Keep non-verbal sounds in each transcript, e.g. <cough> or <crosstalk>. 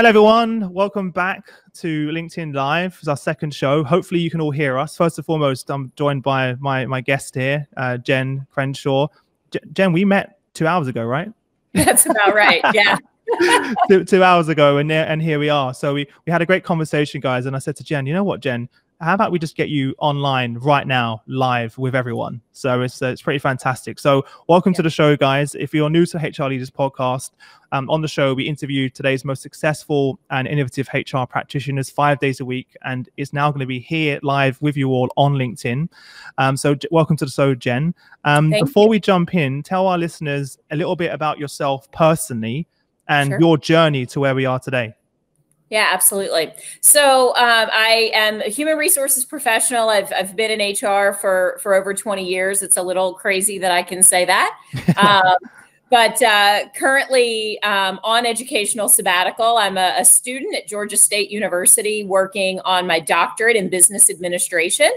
Hello, everyone. Welcome back to LinkedIn Live. It's our second show. Hopefully, you can all hear us. First and foremost, I'm joined by my, my guest here, uh, Jenn Crenshaw. J- Jenn, we met two hours ago, right? <laughs> That's about right. Yeah. <laughs> two, two hours ago, and, there, and here we are. So we, we had a great conversation, guys. And I said to Jenn, you know what, Jenn? How about we just get you online right now, live with everyone? So it's uh, it's pretty fantastic. So welcome yeah. to the show, guys. If you're new to HR Leaders Podcast, um, on the show we interview today's most successful and innovative HR practitioners five days a week, and it's now going to be here live with you all on LinkedIn. Um, so welcome to the show, Jenn. Um, before you. we jump in, tell our listeners a little bit about yourself personally and sure. your journey to where we are today. Yeah, absolutely. So um, I am a human resources professional. I've, I've been in HR for, for over 20 years. It's a little crazy that I can say that. <laughs> um, but uh, currently um, on educational sabbatical. I'm a, a, student at Georgia State University working on my doctorate in business administration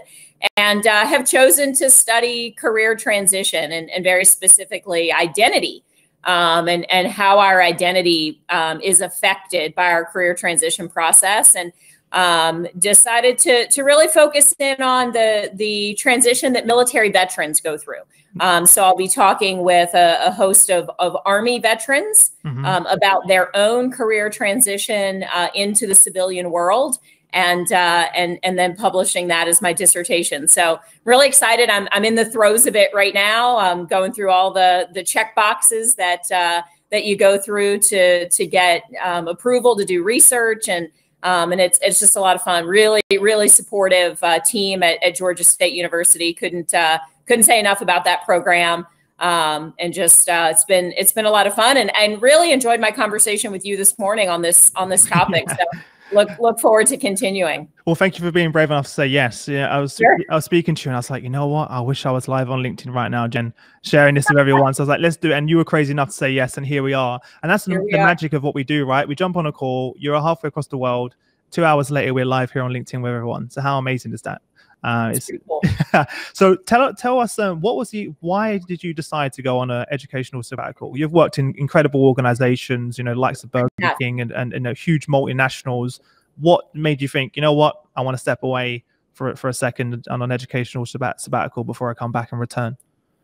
and uh, have chosen to study career transition and, and very specifically identity um, and and how our identity um, is affected by our career transition process and um, decided to to really focus in on the the transition that military veterans go through. Um, so I'll be talking with a, a host of, of Army veterans mm-hmm. Um, about their own career transition uh, into the civilian world and uh, and and then publishing that as my dissertation. So really excited. I'm I'm in the throes of it right now. I'm going through all the the check boxes that uh, that you go through to to get um, approval to do research and. Um, and it's it's just a lot of fun. Really, really supportive uh, team at, at, Georgia State University. Couldn't uh, couldn't say enough about that program. Um, and just uh, it's been it's been a lot of fun and and really enjoyed my conversation with you this morning on this on this <laughs> topic. So look look forward to continuing. Well, thank you for being brave enough to say yes. Yeah, I was sure. I was speaking to you and I was like, you know what? I wish I was live on LinkedIn right now, Jenn, sharing this with everyone. So I was like, let's do it. And you were crazy enough to say yes, and here we are. And that's the, the magic of what we do, right? We jump on a call. You're halfway across the world. Two hours later, we're live here on LinkedIn with everyone. So how amazing is that? Uh, cool. <laughs> so tell tell us um, what was the why did you decide to go on an educational sabbatical? You've worked in incredible organizations, you know, likes of Burger yeah. King and, and, and you know, huge multinationals what made you think, you know what, I want to step away for for a second on an educational sabbat- sabbatical before I come back and return?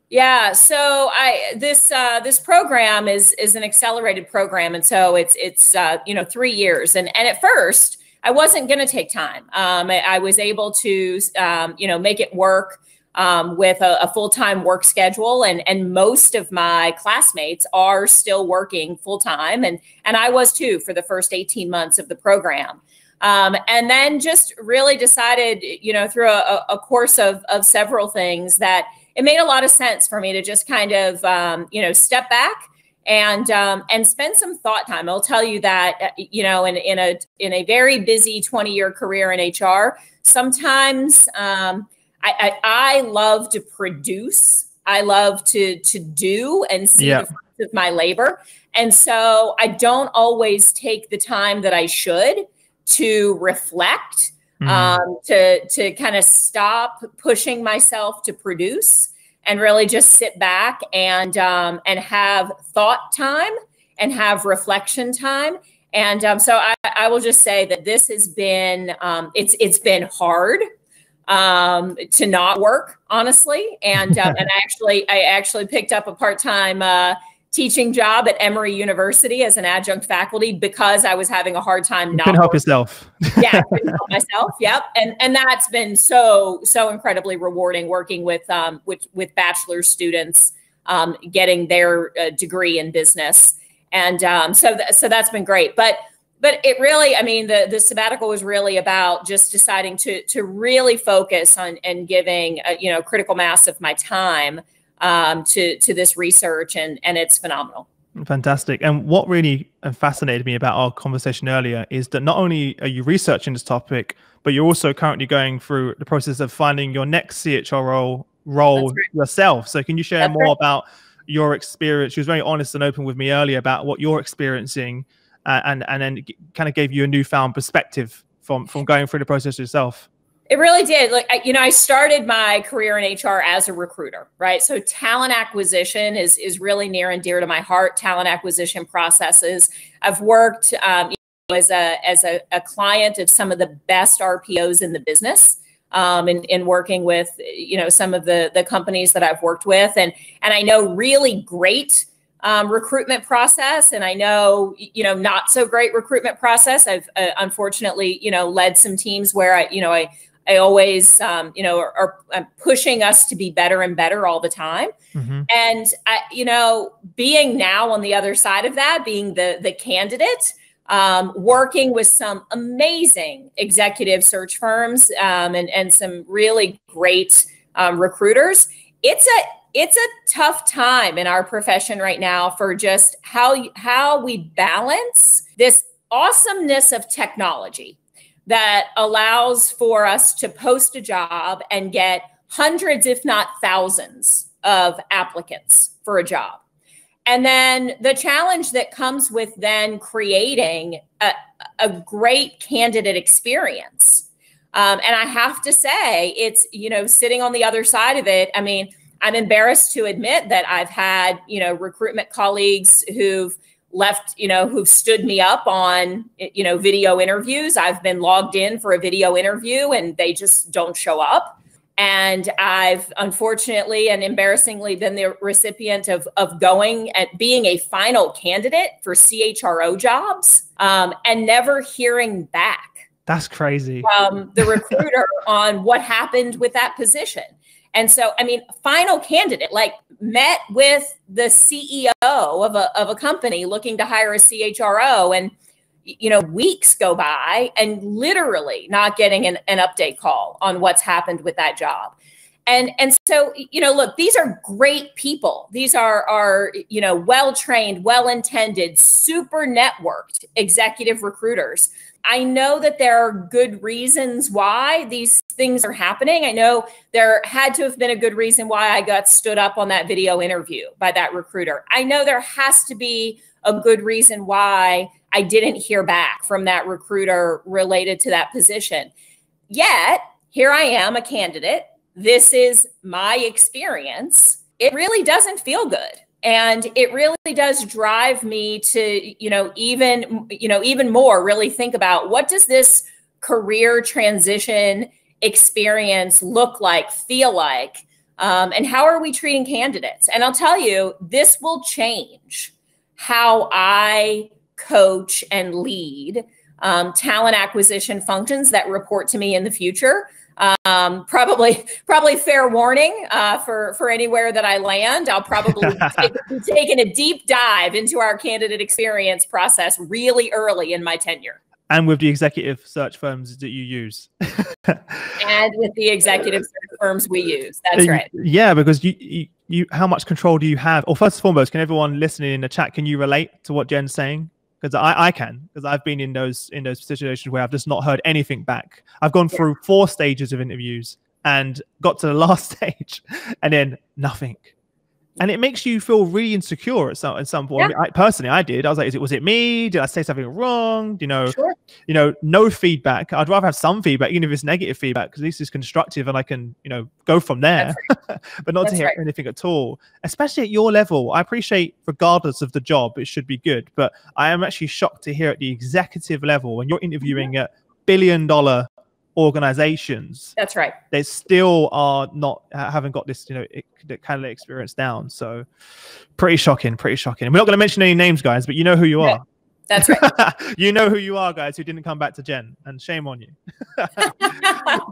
Yeah, so I this uh, this program is is an accelerated program, and so it's it's uh, you know three years, and and at first I wasn't going to take time. Um, I, I, was able to um, you know make it work um, with a, a full time work schedule, and and most of my classmates are still working full time, and and I was too for the first eighteen months of the program. Um, and then just really decided, you know, through a, a, course of, of several things that it made a lot of sense for me to just kind of, um, you know, step back and um, and spend some thought time. I'll tell you that, uh, you know, in, in a in a very busy 20 year career in HR, sometimes um, I, I, I love to produce. I love to to do and see yeah. the fruits of my labor. And so I don't always take the time that I should to reflect, mm. um, to to kind of stop pushing myself to produce, and really just sit back and um, and have thought time and have reflection time. And um, so I, I, will just say that this has been um, it's it's been hard um, to not work honestly, and um, <laughs> and actually I actually picked up a part time. Uh, teaching job at Emory University as an adjunct faculty because I was having a hard time. Not help yourself. yeah, <laughs> help myself. Yep, and and that's been so so incredibly rewarding working with um with with bachelor students um, getting their uh, degree in business, and um, so th- so that's been great. But but it really, I mean, the the sabbatical was really about just deciding to to really focus on and giving a, you know critical mass of my time um, to to this research, and and it's phenomenal. Fantastic. And what really fascinated me about our conversation earlier is that not only are you researching this topic, but you're also currently going through the process of finding your next CHRO role right. yourself. So can you share That's more right. about your experience? She was very honest and open with me earlier about what you're experiencing, uh, and and then kind of gave you a newfound perspective from from going through the process yourself. It really did. Like, you know, I started my career in HR as a recruiter, right? So talent acquisition is is really near and dear to my heart. Talent acquisition processes. I've worked, um, as a as a, a client of some of the best RPOs in the business. Um, in, in working with you know some of the the companies that I've worked with and and I know really great um, recruitment process and I know you know not so great recruitment process I've uh, unfortunately you know led some teams where I you know I I always, um, you know, are, are, pushing us to be better and better all the time. Mm-hmm. And I, you know, being now on the other side of that, being the the candidate, um, working with some amazing executive search firms um, and and some really great um, recruiters. It's a it's a tough time in our profession right now for just how how we balance this awesomeness of technology that allows for us to post a job and get hundreds, if not thousands, of applicants for a job. And then the challenge that comes with then creating a, a great candidate experience. Um, and I have to say, it's, you know, sitting on the other side of it. I mean, I'm embarrassed to admit that I've had, you know, recruitment colleagues who've left, you know, who've stood me up on, you know, video interviews. I've been logged in for a video interview and they just don't show up. And I've unfortunately and embarrassingly been the recipient of, of going at being a final candidate for CHRO jobs um, and never hearing back. That's crazy. From the <laughs> recruiter on what happened with that position. And so, I mean, final candidate, like met with the CEO of a, of a company looking to hire a CHRO and, you know, weeks go by and literally not getting an, an update call on what's happened with that job. And, and so, you know, look, these are great people. These are, are you know, well-trained, well-intended, super networked executive recruiters I know that there are good reasons why these things are happening. I know there had to have been a good reason why I got stood up on that video interview by that recruiter. I know there has to be a good reason why I didn't hear back from that recruiter related to that position. Yet, here I am, a candidate. This is my experience. It really doesn't feel good and it really does drive me to you know even you know even more really think about what does this career transition experience look like feel like um, and how are we treating candidates and i'll tell you this will change how i coach and lead um, talent acquisition functions that report to me in the future um, probably, probably fair warning uh, for for anywhere that I land. I'll probably <laughs> take, be taking a deep dive into our candidate experience process really early in my tenure. And with the executive search firms that you use. <laughs> and with the executive search firms we use. That's right. Yeah, because you, you you how much control do you have? Or first and foremost, can everyone listening in the chat can you relate to what Jenn's saying? Because I, I can because I've been in those in those situations where I've just not heard anything back. I've gone through four stages of interviews and got to the <laughs> last stage and then nothing and it makes you feel really insecure at some at some point. Yeah. I, mean, I personally, I did. I was like, "Is it was it me? Did I say something wrong? You know, sure. you know, no feedback. I'd rather have some feedback, even if it's negative feedback, because at least it's constructive and I can, you know, go from there. Right. <laughs> but not That's to hear right. anything at all, especially at your level. I appreciate, regardless of the job, it should be good. But I am actually shocked to hear at the executive level when you're interviewing mm-hmm. at billion dollar organizations that's right. they still are not haven't got this you know kind of experience down. So pretty shocking pretty shocking. And we're not going to mention any names guys but you know who you are. that's <laughs> right. You know who you are guys who didn't come back to jenn and shame on you. <laughs>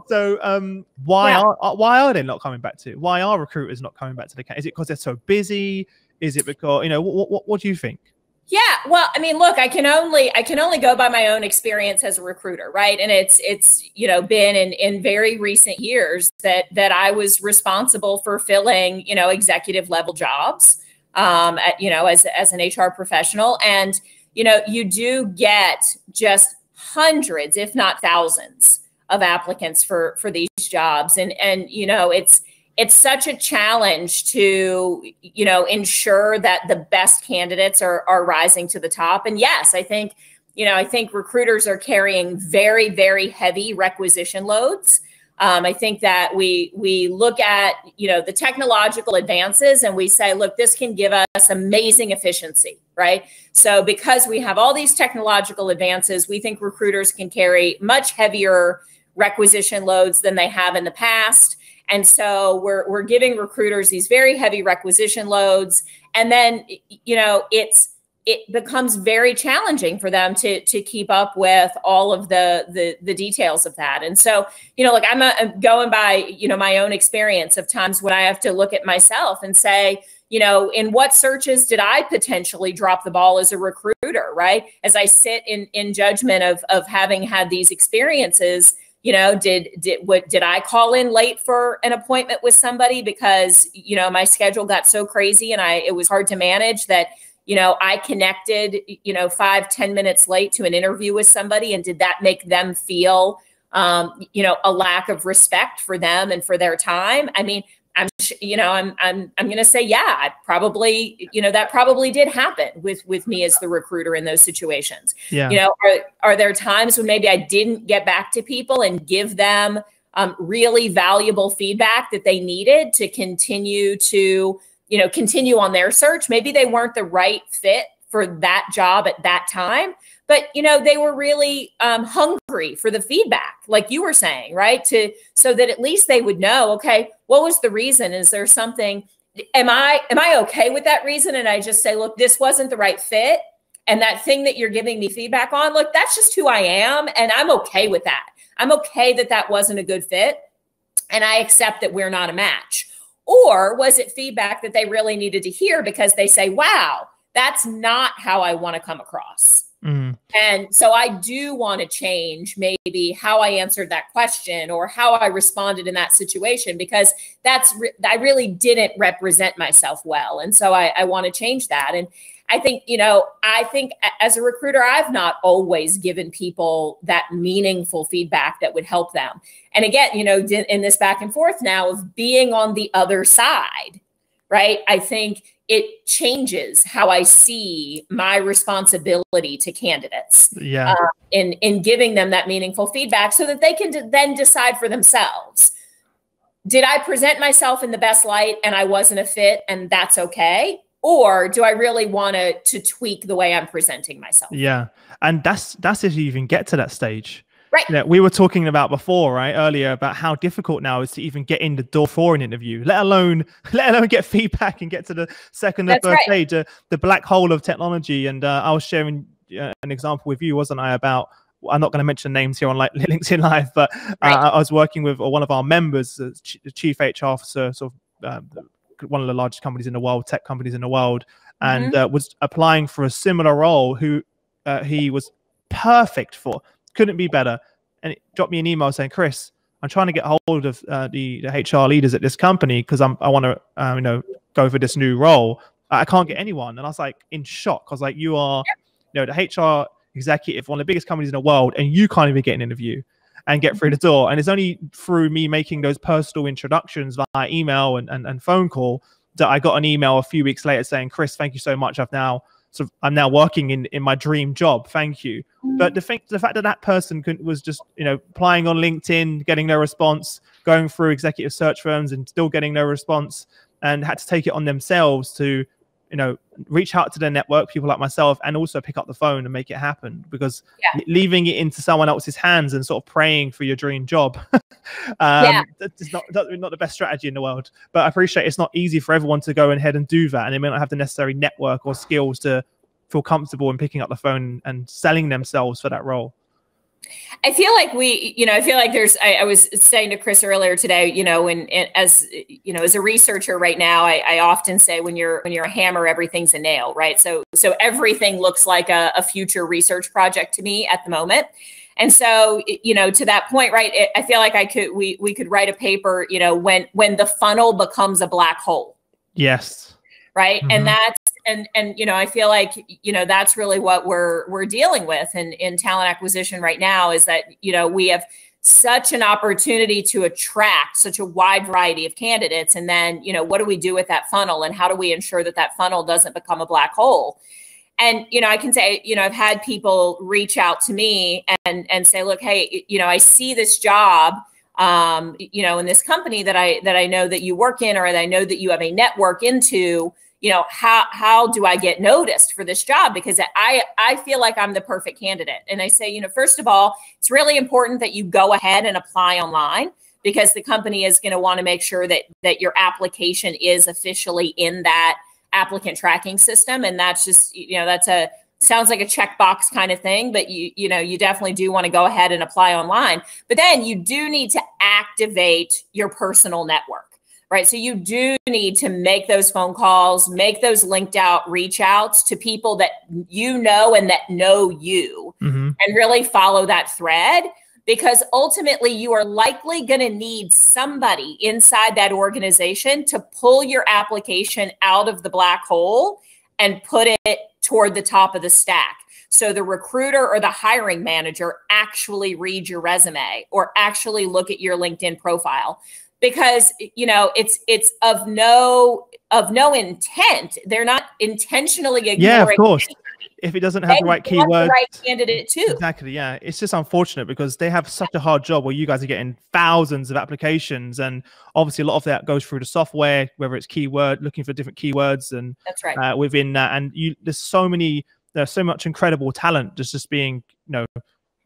So um why yeah. are why are they not coming back to why are recruiters not coming back to the is it because they're so busy? Is it because you know what, what, what do you think yeah, well, I mean, look, I can only I can only go by my own experience as a recruiter, right? And it's it's you know been in in very recent years that that I was responsible for filling you know executive level jobs, um, at, you know as as an HR professional, and you know you do get just hundreds, if not thousands, of applicants for for these jobs, and and you know it's it's such a challenge to you know ensure that the best candidates are are rising to the top and yes i think you know i think recruiters are carrying very very heavy requisition loads Um, I think that we we look at you know the technological advances and we say, look, this can give us amazing efficiency, right? So because we have all these technological advances, we think recruiters can carry much heavier requisition loads than they have in the past. And so we're we're giving recruiters these very heavy requisition loads, and then you know it's it becomes very challenging for them to to keep up with all of the the, the details of that. And so, you know, like I'm, a, I'm going by you know my own experience of times when I have to look at myself and say, you know, in what searches did I potentially drop the ball as a recruiter, right? As I sit in in judgment of of having had these experiences you know did did what did i call in late for an appointment with somebody? Because you know my schedule got so crazy and i it was hard to manage that you know i connected you know five ten minutes late to an interview with somebody and did that make them feel um, you know a lack of respect for them and for their time? I mean i'm you know i'm i'm i'm going to say yeah I probably you know that probably did happen with with me as the recruiter in those situations yeah. you know are, are there times when maybe i didn't get back to people and give them um, really valuable feedback that they needed to continue to you know, continue on their search. Maybe they weren't the right fit for that job at that time, but you know, they were really um, hungry for the feedback, like you were saying, right? To so that at least they would know, okay, what was the reason? Is there something? Am I am I okay with that reason? And I just say, look, this wasn't the right fit. And that thing that you're giving me feedback on, look, that's just who I am. And I'm okay with that. I'm okay that that wasn't a good fit. And I accept that we're not a match. Or was it feedback that they really needed to hear because they say, wow, that's not how I want to come across? Mm. And so I do want to change maybe how I answered that question or how I responded in that situation because that's re- I really didn't represent myself well, and so I, I want to change that. And I think, you know, I think as a recruiter, I've not always given people that meaningful feedback that would help them. And again, you know, in this back and forth now of being on the other side, right? I think it changes how I see my responsibility to candidates. Yeah. Uh, in in giving them that meaningful feedback so that they can d- then decide for themselves. Did I present myself in the best light and I wasn't a fit and that's okay? or do I really want to to tweak the way I'm presenting myself? Yeah, and that's that's if you even get to that stage. Right. Yeah, we were talking about before, right, earlier about how difficult now is to even get in the door for an interview, let alone <laughs> let alone get feedback and get to the second or third right. stage, uh, the black hole of technology. And uh, I was sharing uh, an example with you, wasn't I, about I'm not going to mention names here on like <laughs> LinkedIn Live, but uh, right. I was working with one of our members, the chief HR officer, sort of um, one of the largest companies in the world, tech companies in the world, and mm-hmm. uh, was applying for a similar role. Who uh, he was perfect for, couldn't be better. And it dropped me an email saying, "Chris, I'm trying to get hold of uh, the, the, HR leaders at this company because I'm I want to uh, you know go for this new role. I can't get anyone." And I was like in shock. I was like, "You are, you know, the HR executive, one of the biggest companies in the world, and you can't even get an interview." and get through the door. And it's only through me making those personal introductions via email and, and, and phone call that I got an email a few weeks later saying, Chris, thank you so much. I've now of, I'm now working in, in my dream job. Thank you. Mm-hmm. But the thing, the fact that that person could, was just, you know, applying on LinkedIn, getting no response, going through executive search firms and still getting no response and had to take it on themselves to you know reach out to their network people like myself and also pick up the phone and make it happen because yeah. leaving it into someone else's hands and sort of praying for your dream job <laughs> um yeah. that's not that's not the best strategy in the world but i appreciate it's not easy for everyone to go ahead and do that and they may not have the necessary network or skills to feel comfortable in picking up the phone and selling themselves for that role I feel like we, you know, I feel like there's. I, I was saying to Chris earlier today, you know, when as you know, as a researcher right now, I, I, often say when you're when you're a hammer, everything's a nail, right? So so everything looks like a, a future research project to me at the moment. And so, you know, to that point, right? It, I feel like I could we we could write a paper, you know, when when the funnel becomes a black hole. Yes. Right. Mm-hmm. And that's and and you know i feel like you know that's really what we're we're dealing with in in talent acquisition right now is that you know we have such an opportunity to attract such a wide variety of candidates. And then you know what do we do with that funnel and how do we ensure that that funnel doesn't become a black hole? And you know i can say you know i've had people reach out to me and and say look hey you know i see this job um, you know, in this company that I that I know that you work in, or that I know that you have a network into, you know, how how do I get noticed for this job? Because I I feel like I'm the perfect candidate. And I say, you know, first of all, it's really important that you go ahead and apply online because the company is going to want to make sure that that your application is officially in that applicant tracking system and that's just you know that's a sounds like a checkbox kind of thing but you you know you definitely do want to go ahead and apply online but then you do need to activate your personal network right so you do need to make those phone calls make those linked out reach outs to people that you know and that know you mm-hmm. and really follow that thread because ultimately you are likely going to need somebody inside that organization to pull your application out of the black hole and put it toward the top of the stack. So the recruiter or the hiring manager actually read your resume or actually look at your LinkedIn profile because you know it's it's of no of no intent. They're not intentionally ignoring. Yeah, of course. If it doesn't have the right keywords, the right candidate too. Exactly. Yeah, it's just unfortunate because they have such a hard job where you guys are getting thousands of applications, and obviously a lot of that goes through the software, whether it's keyword looking for different keywords, and that's right. Uh, within that, and you there's so many there's so much incredible talent just just being you know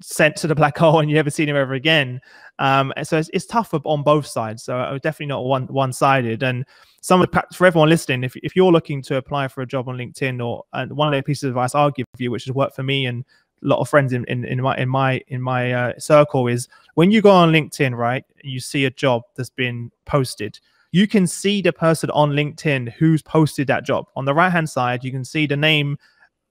sent to the black <laughs> hole and you never see him ever again. Um, so it's, it's tough on both sides. So definitely not one one sided. And some of the, for everyone listening, if if you're looking to apply for a job on LinkedIn, or and one of the pieces of advice I'll give you, which has worked for me and a lot of friends in in, in my in my in my uh, circle, is when you go on LinkedIn, right, you see a job that's been posted. You can see the person on LinkedIn who's posted that job. On the right hand side, you can see the name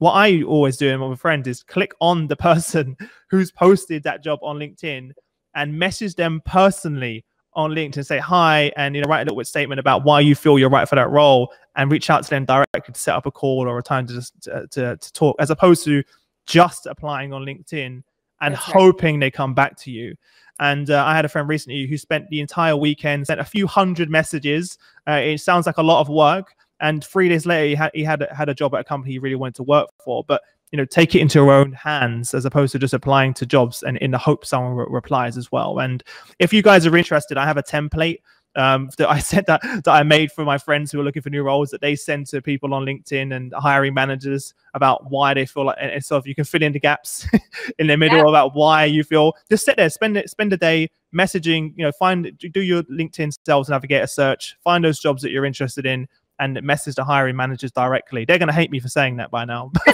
what I always do with a friend is click on the person <laughs> who's posted that job on LinkedIn and message them personally on LinkedIn, say hi, and you know write a little statement about why you feel you're right for that role, and reach out to them directly to set up a call or a time to just to, to, to talk, as opposed to just applying on LinkedIn and That's hoping right. they come back to you. And uh, I had a friend recently who spent the entire weekend, sent a few hundred messages. Uh, it sounds like a lot of work, and three days later, he had he had had a job at a company he really wanted to work for. But you know, take it into your own hands as opposed to just applying to jobs and in the hope someone re- replies as well. And if you guys are interested, I have a template um, that I <laughs> sent that that I made for my friends who are looking for new roles that they send to people on LinkedIn and hiring managers about why they feel like. And so if you can fill in the gaps <laughs> in the middle yeah. about why you feel, just sit there, spend it, spend a day messaging. You know, find do your LinkedIn sales navigator search, find those jobs that you're interested in, and message the hiring managers directly. They're going to hate me for saying that by now, <laughs>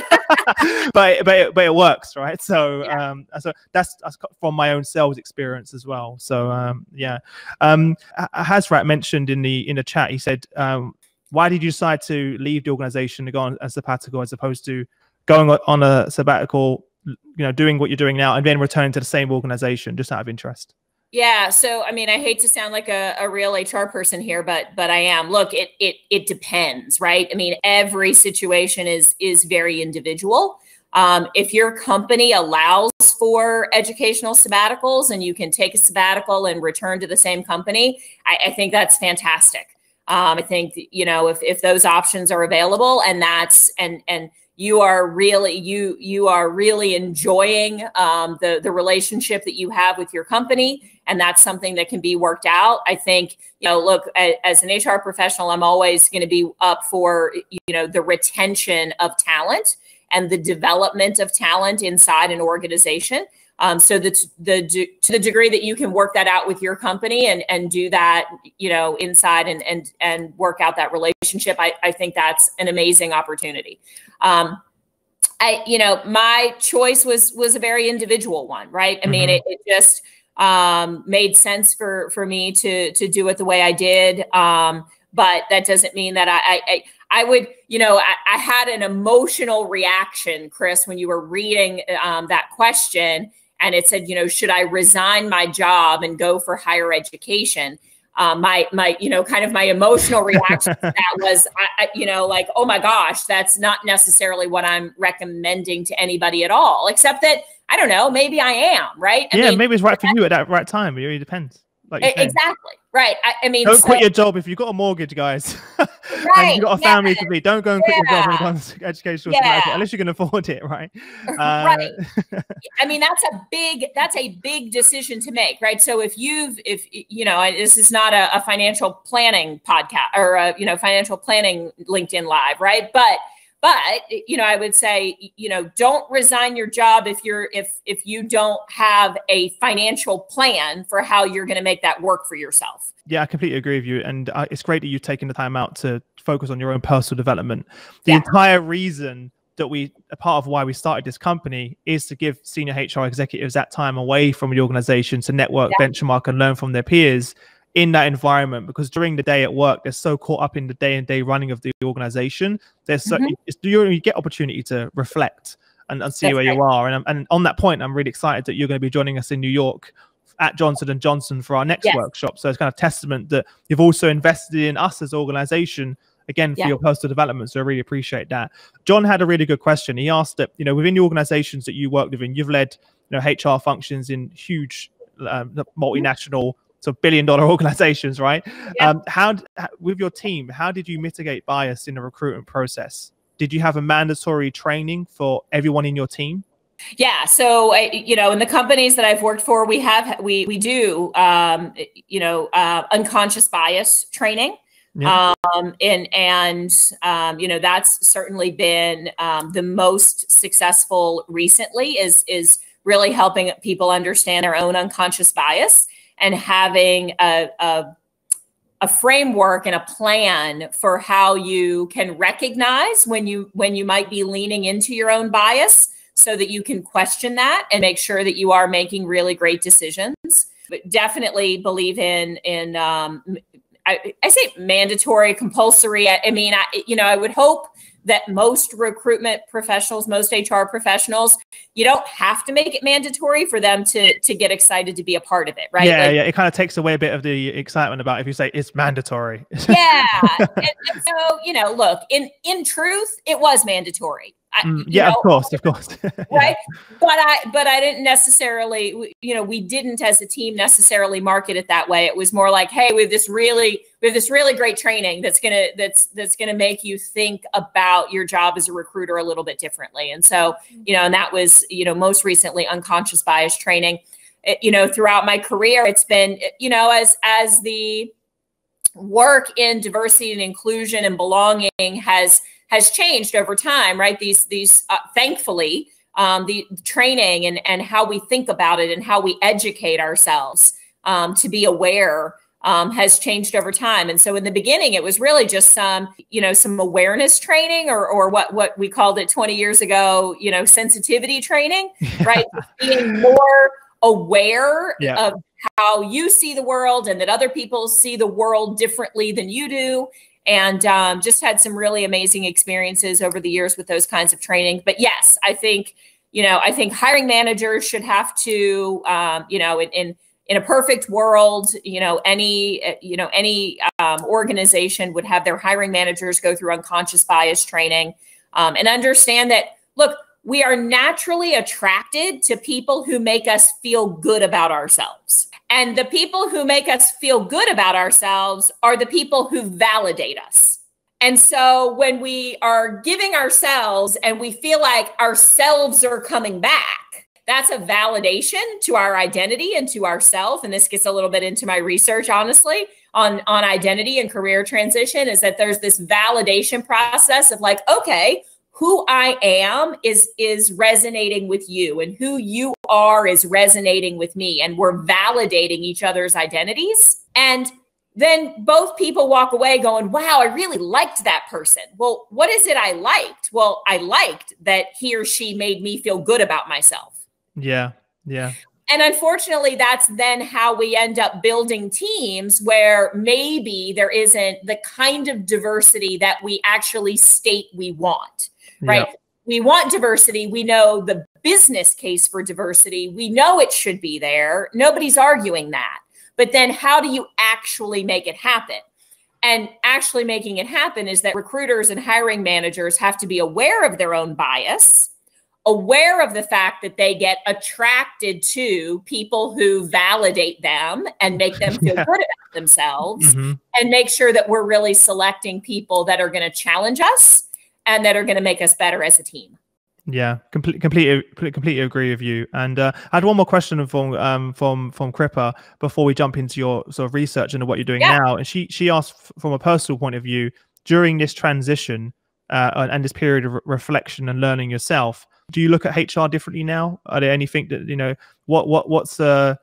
but but it, but it works, right? So yeah. um, so that's, that's from my own sales experience as well. So um, yeah, um, Hasrat mentioned in the in the chat, he said, um, why did you decide to leave the organization to go on a sabbatical as opposed to going on a sabbatical? You know, doing what you're doing now and then returning to the same organization, just out of interest. Yeah. So, I mean, I hate to sound like a, a real HR person here, but but I am. Look, it it it depends, right? I mean, every situation is is very individual. Um, if your company allows for educational sabbaticals and you can take a sabbatical and return to the same company, I, I think that's fantastic. Um, I think you know if if those options are available and that's and and you are really you you are really enjoying um, the the relationship that you have with your company and that's something that can be worked out i think you know look as an hr professional i'm always going to be up for you know the retention of talent and the development of talent inside an organization um, so that the to the degree that you can work that out with your company and and do that, you know, inside and and and work out that relationship, I, I think that's an amazing opportunity. Um, I, you know, my choice was was a very individual one, right? I mm-hmm. mean, it, it just um, made sense for for me to to do it the way I did. Um, but that doesn't mean that I, I, I would, you know, I, I, had an emotional reaction, Chris, when you were reading um, that question and it said, you know, should I resign my job and go for higher education? Um, my my you know kind of my emotional reaction to that <laughs> was I, I, you know like oh my gosh that's not necessarily what I'm recommending to anybody at all except that I don't know maybe I am right I yeah mean, maybe it's right for you at that right time it really depends Like exactly right. I, I, mean, don't so, quit your job if you've got a mortgage, guys. <laughs> right. you've got a family yeah. to be. Don't go and quit yeah. your job and go <laughs> educational yeah. unless you can afford it, right? <laughs> Uh, right. I mean, that's a big that's a big decision to make, right? So if you've if you know this is not a, a financial planning podcast or a you know financial planning LinkedIn live, right? But but you know i would say you know don't resign your job if you're if if you don't have a financial plan for how you're going to make that work for yourself yeah i completely agree with you and uh, it's great that you've taken the time out to focus on your own personal development the yeah. entire reason that we a part of why we started this company is to give senior hr executives that time away from the organization to network yeah. benchmark and learn from their peers in that environment because during the day at work they're so caught up in the day and day running of the organization there's so mm-hmm. you, you get opportunity to reflect and, and see That's where right. you are and, and on that point i'm really excited that you're going to be joining us in new york at johnson and johnson for our next yes. workshop so it's kind of testament that you've also invested in us as an organization again for yeah. your personal development so i really appreciate that john had a really good question he asked that you know within the organizations that you work within you've led you know hr functions in huge um, multinational so billion dollar <laughs> organizations, right? Yeah. Um, how with your team, how did you mitigate bias in the recruitment process? Did you have a mandatory training for everyone in your team? Yeah, so you know, in the companies that I've worked for, we have we we do um, you know uh, unconscious bias training. Yeah. Um, and and um, you know that's certainly been um, the most successful recently is is really helping people understand their own unconscious bias and having a, a a framework and a plan for how you can recognize when you when you might be leaning into your own bias so that you can question that and make sure that you are making really great decisions. But definitely believe in in um, I, I say mandatory compulsory. I, I mean I, you know i would hope that most recruitment professionals, most HR professionals, you don't have to make it mandatory for them to to get excited to be a part of it, right? Yeah, like, yeah. It kind of takes away a bit of the excitement about if you say it's mandatory. <laughs> yeah. and, and so you know, look in in truth, it was mandatory. I, mm, yeah, know, of course, of course. <laughs> <laughs> right. But I, but I didn't necessarily, you know, we didn't as a team necessarily market it that way. It was more like, hey, we have this really, we have this really great training that's gonna, that's that's gonna make you think about your job as a recruiter a little bit differently. And so, you know, and that was, you know, most recently unconscious bias training. It, you know, throughout my career, it's been, you know, as as the work in diversity and inclusion and belonging has has changed over time, right? These these uh, thankfully um, the training and and how we think about it and how we educate ourselves um, to be aware um, has changed over time. And so in the beginning, it was really just some, you know, some awareness training or, or what, what we called it 20 years ago, you know, sensitivity training, <laughs> right? Being more aware yeah. of how you see the world and that other people see the world differently than you do and um, just had some really amazing experiences over the years with those kinds of training. But yes, I think you know I think hiring managers should have to um, you know in, in in a perfect world, you know, any you know any um, organization would have their hiring managers go through unconscious bias training um, and understand that. Look, we are naturally attracted to people who make us feel good about ourselves. And the people who make us feel good about ourselves are the people who validate us. And so when we are giving ourselves and we feel like ourselves are coming back, that's a validation to our identity and to ourself. And this gets a little bit into my research, honestly, on, on identity and career transition is that there's this validation process of like, okay, who I am is is resonating with you and who you are is resonating with me and we're validating each other's identities and then both people walk away going wow I really liked that person. Well, what is it I liked? Well, I liked that he or she made me feel good about myself. Yeah. Yeah. And unfortunately, that's then how we end up building teams where maybe there isn't the kind of diversity that we actually state we want right? We want diversity. We know the business case for diversity. We know it should be there. Nobody's arguing that. But then how do you actually make it happen? And actually making it happen is that recruiters and hiring managers have to be aware of their own bias, aware of the fact that they get attracted to people who validate them and make them <laughs> feel yeah. good about themselves mm-hmm. and make sure that we're really selecting people that are going to challenge us and that are going to make us better as a team. Yeah, completely, completely, completely agree with you. And uh, I had one more question from um, from from Kripa before we jump into your sort of research into what you're doing yeah. now. And she she asked from a personal point of view during this transition uh, and this period of re- reflection and learning yourself. Do you look at HR differently now? Are there anything that you know what what what's uh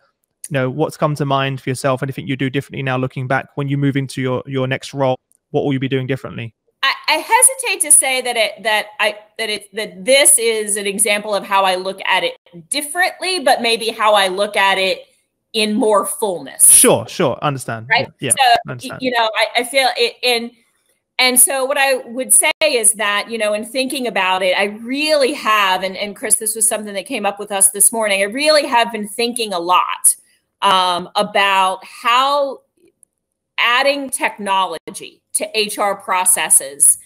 you know what's come to mind for yourself? Anything you do differently now, looking back when you move into your your next role? What will you be doing differently? I hesitate to say that it that I that it that this is an example of how I look at it differently, but maybe how I look at it in more fullness. Sure, sure, understand. Right. Yeah, so understand. you know, I, I feel it in and so what I would say is that, you know, in thinking about it, I really have, and, and Chris, this was something that came up with us this morning. I really have been thinking a lot um, about how adding technology to HR processes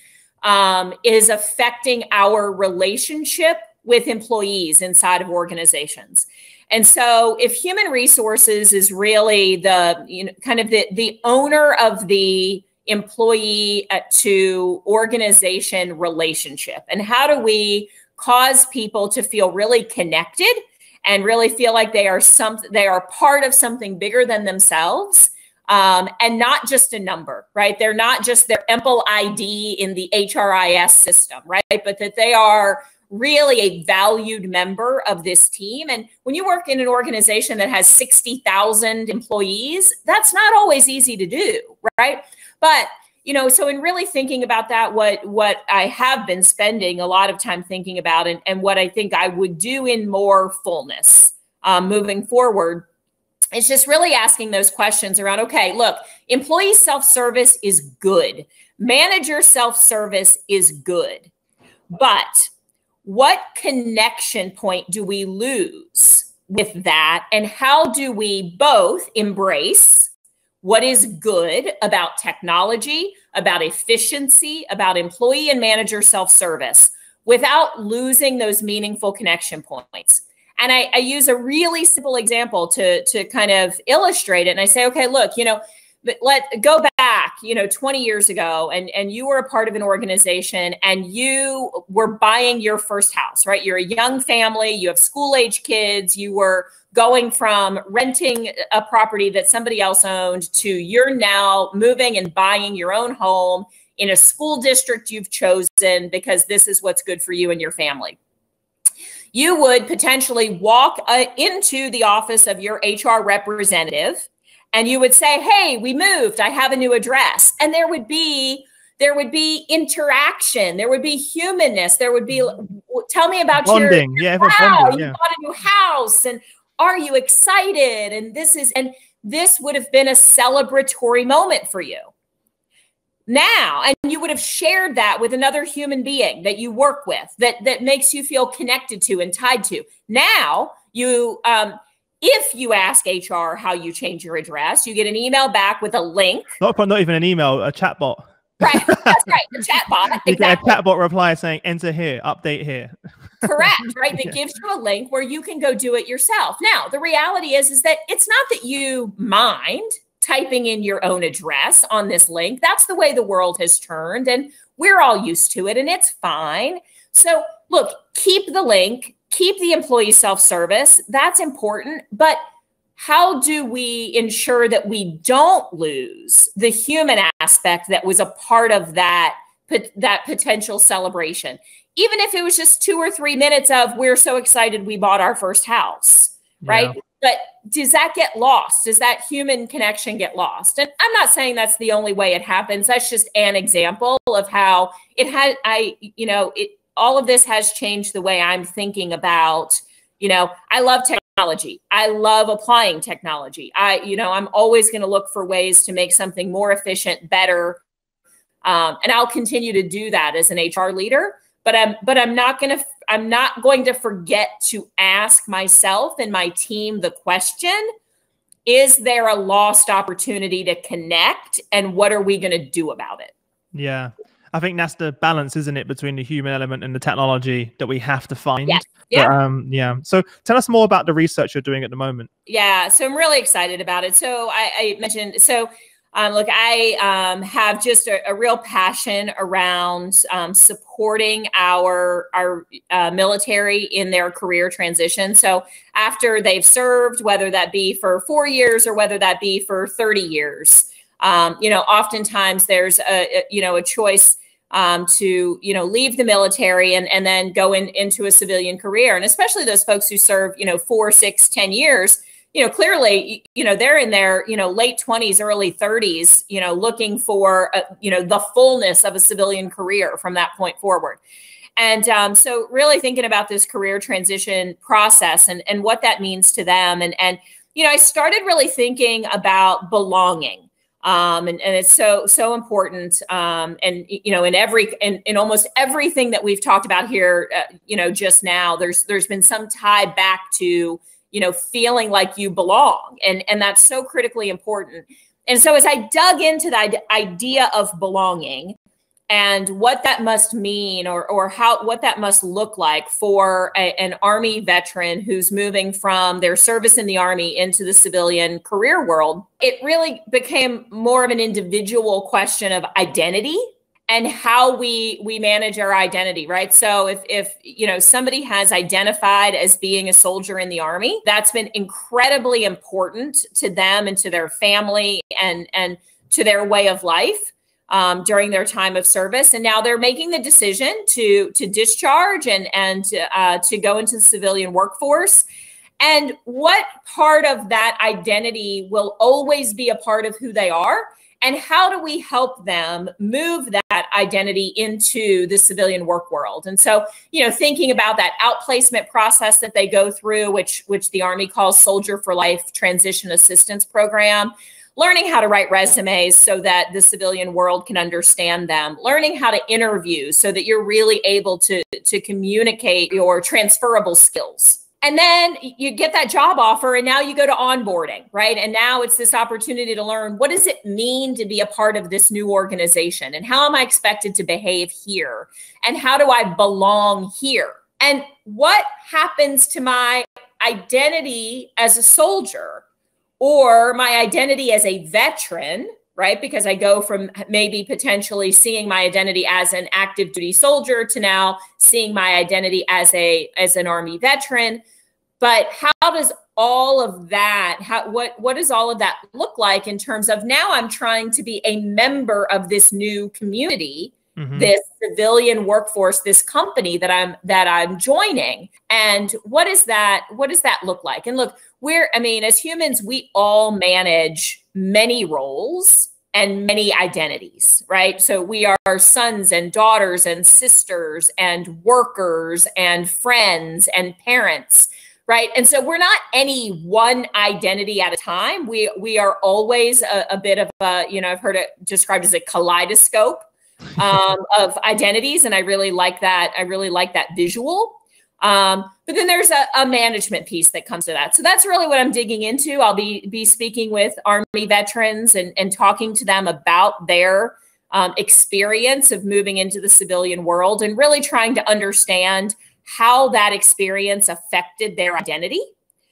um, is affecting our relationship with employees inside of organizations. And so if human resources is really the you know kind of the the owner of the employee to organization relationship and how do we cause people to feel really connected and really feel like they are some they are part of something bigger than themselves um, and not just a number, right? They're not just their EMPL ID in the HRIS system, right? But that they are really a valued member of this team. And when you work in an organization that has 60,000 employees, that's not always easy to do, right? But you know, so in really thinking about that, what what I have been spending a lot of time thinking about, and, and what I think I would do in more fullness um, moving forward it's just really asking those questions around okay, look, employee self service is good, manager self service is good. But what connection point do we lose with that? And how do we both embrace what is good about technology, about efficiency, about employee and manager self service without losing those meaningful connection points? And I, I use a really simple example to to kind of illustrate it. And I say, okay, look, you know, but let go back you know 20 years ago and and you were a part of an organization and you were buying your first house right you're a young family you have school age kids you were going from renting a property that somebody else owned to you're now moving and buying your own home in a school district you've chosen because this is what's good for you and your family you would potentially walk uh, into the office of your HR representative and you would say, "Hey, we moved. I have a new address." And there would be there would be interaction, there would be humanness, there would be tell me about bonding. your yeah, wow, bonding, yeah. you bought a new house and are you excited? And this is and this would have been a celebratory moment for you now and you would have shared that with another human being that you work with that that makes you feel connected to and tied to now you um if you ask HR how you change your address, you get an email back with a link. Not, not even an email, a chatbot. Right, <laughs> that's right, a chatbot. You exactly. get a chatbot reply saying "Enter here, update here." <laughs> Correct, right? That yeah. gives you a link where you can go do it yourself. Now, the reality is, is that it's not that you mind typing in your own address on this link. That's the way the world has turned, and we're all used to it, and it's fine. So, look, keep the link, keep the employee self service. That's important. But how do we ensure that we don't lose the human aspect that was a part of that? that potential celebration even if it was just two or three minutes of we're so excited we bought our first house right. But does that get lost? Does that human connection get lost? And I'm not saying that's the only way it happens. That's just an example of how it had, I, you know, it, all of this has changed the way I'm thinking about, you know, I love technology. I love applying technology. I, you know, I'm always going to look for ways to make something more efficient, better. Um, and I'll continue to do that as an HR leader but I'm but I'm not going to I'm not going to forget to ask myself and my team the question is there a lost opportunity to connect and what are we going to do about it? Yeah. I think that's the balance, isn't it, between the human element and the technology that we have to find. Yes. Yeah. But, um, yeah. So tell us more about the research you're doing at the moment. Yeah. So I'm really excited about it. So I, I mentioned so um, look, I um, have just a, a, real passion around um, supporting our our uh, military in their career transition. So after they've served, whether that be for four years or whether that be for thirty years, um, you know, oftentimes there's a, a you know a choice um, to you know leave the military and and then go in into a civilian career, and especially those folks who serve you know four, six, ten years you know, clearly, you know, they're in their, you know, late 20s, early 30s, you know, looking for, a, you know, the fullness of a civilian career from that point forward. And um, so really thinking about this career transition process and, and what that means to them. And, and, you know, I started really thinking about belonging. Um, and, and it's so so important um, and you know in every in, in almost everything that we've talked about here uh, you know just now there's there's been some tie back to you know feeling like you belong and and that's so critically important. And so as i dug into the idea of belonging and what that must mean or or how what that must look like for a, an army veteran who's moving from their service in the army into the civilian career world it really became more of an individual question of identity and how we we manage our identity right? So if if you know somebody has identified as being a soldier in the army that's been incredibly important to them and to their family and and to their way of life um, during their time of service. And now they're making the decision to to discharge and and uh, to go into the civilian workforce. And what part of that identity will always be a part of who they are and how do we help them move that identity into the civilian work world? And so you know thinking about that outplacement process that they go through which which the army calls soldier for life transition assistance program learning how to write resumes so that the civilian world can understand them learning how to interview so that you're really able to to communicate your transferable skills and then you get that job offer and now you go to onboarding right? And now it's this opportunity to learn what does it mean to be a part of this new organization? And how am i expected to behave here? And how do i belong here? And what happens to my identity as a soldier or my identity as a veteran right? Because i go from maybe potentially seeing my identity as an active duty soldier to now seeing my identity as a as an army veteran. But how does all of that how what what does all of that look like in terms of now i'm trying to be a member of this new community mm-hmm. this civilian workforce this company that i'm that i'm joining? And what is that what does that look like? And look we're i mean as humans we all manage many roles and many identities, right? So we are sons and daughters and sisters and workers and friends and parents, right? And so we're not any one identity at a time. We we are always a, a bit of a, you know, I've heard it described as a kaleidoscope um, of <laughs> identities, and I really like that. I really like that visual. Um, but then there's a, a, management piece that comes to that. So that's really what I'm digging into. I'll be be speaking with Army veterans and, and talking to them about their um, experience of moving into the civilian world and really trying to understand how that experience affected their identity.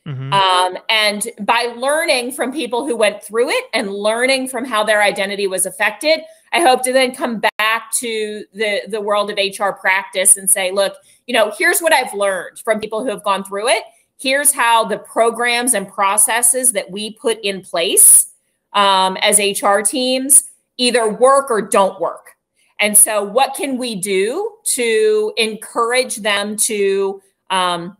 Mm-hmm. Um, and by learning from people who went through it and learning from how their identity was affected, I hope to then come back to the the world of HR practice and say, look, you know, here's what I've learned from people who have gone through it. Here's how the programs and processes that we put in place um, as HR teams either work or don't work. And so, what can we do to encourage them to um,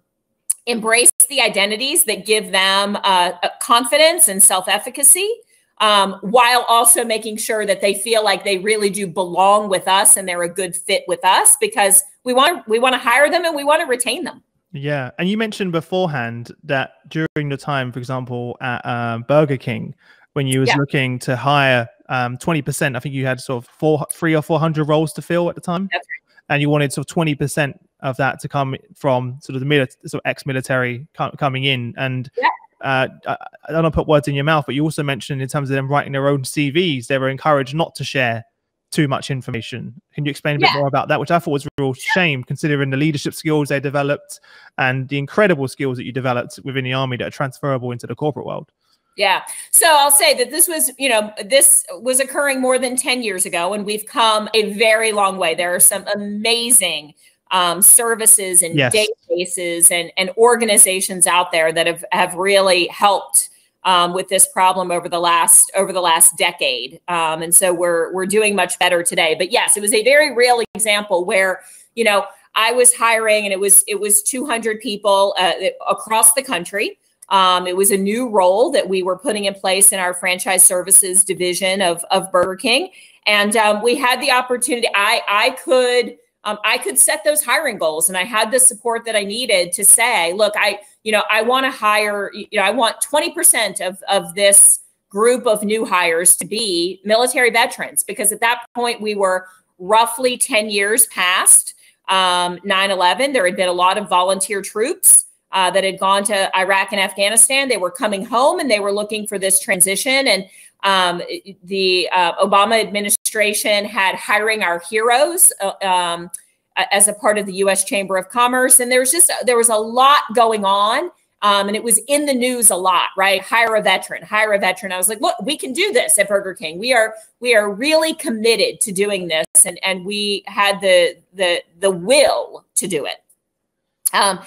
embrace the identities that give them uh, confidence and self efficacy? Um, while also making sure that they feel like they really do belong with us and they're a good fit with us because we want we want to hire them and we want to retain them. Yeah, and you mentioned beforehand that during the time, for example, at uh, Burger King, when you was yeah. looking to hire um, 20%. I think you had sort of four, three or 400 roles to fill at the time. Right. And you wanted sort of 20% of that to come from sort of the mili- sort of ex-military coming in. And yeah. uh, I, don't want to put words in your mouth, but you also mentioned in terms of them writing their own CVs, they were encouraged not to share too much information. Can you explain a bit yeah. more about that, which I thought was a real shame considering the leadership skills they developed and the incredible skills that you developed within the army that are transferable into the corporate world? Yeah. So I'll say that this was, you know, this was occurring more than 10 years ago, and we've come a very long way. There are some amazing um, services and yes. databases and, and organizations out there that have, have really helped um, with this problem over the last over the last decade. Um, and so we're we're doing much better today. But yes, it was a very real example where, you know, I was hiring and it was it was 200 people uh, across the country. Um, it was a new role that we were putting in place in our franchise services division of, of Burger King. And um, we had the opportunity, I, I could, um, I could set those hiring goals and I had the support that I needed to say, look, I, you know, I want to hire, you know, I want 20% of, of this group of new hires to be military veterans, because at that point we were roughly 10 years past um, 9 11. There had been a lot of volunteer troops uh, that had gone to Iraq and Afghanistan. They were coming home and they were looking for this transition. And um, the uh, Obama administration had hiring our heroes uh, um, as a part of the U.S. Chamber of Commerce. And there was just there was a lot going on. Um, and it was in the news a lot, right? Hire a veteran, hire a veteran. I was like, look, we can do this at Burger King. We are we are really committed to doing this, and and we had the the the will to do it. Um,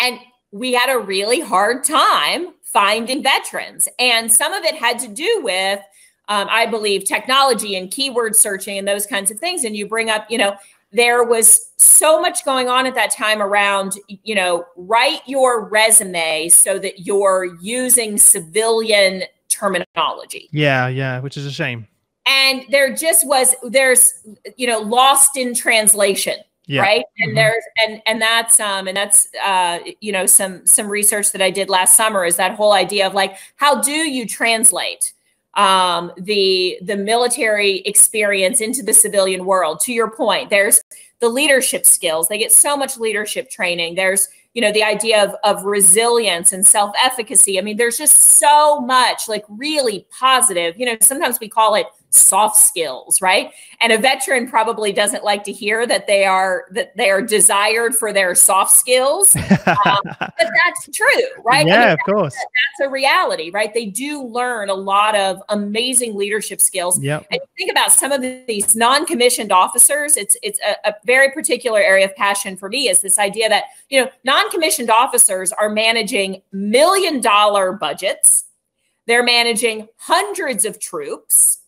and we had a really hard time finding veterans. And some of it had to do with, um, I believe, technology and keyword searching and those kinds of things. And you bring up, you know, there was so much going on at that time around, you know, write your resume so that you're using civilian terminology. Yeah, yeah, which is a shame. And there just was, there's, you know, lost in translation yeah. right and mm-hmm. there's and and that's um and that's uh you know some some research that i did last summer is that whole idea of like how do you translate um the the military experience into the civilian world. To your point there's the leadership skills. They get so much leadership training. There's you know the idea of, of resilience and self-efficacy. I mean there's just so much like really positive. You know sometimes we call it soft skills right? And a veteran probably doesn't like to hear that they are that they are desired for their soft skills. <laughs> Um, but that's true right? Yeah I mean, of course. that's a reality right? They do learn a lot of amazing leadership skills. Yeah and think about some of these non-commissioned officers it's it's a, a very particular area of passion for me is this idea that you know non-commissioned officers are managing million dollar budgets. They're managing hundreds of troops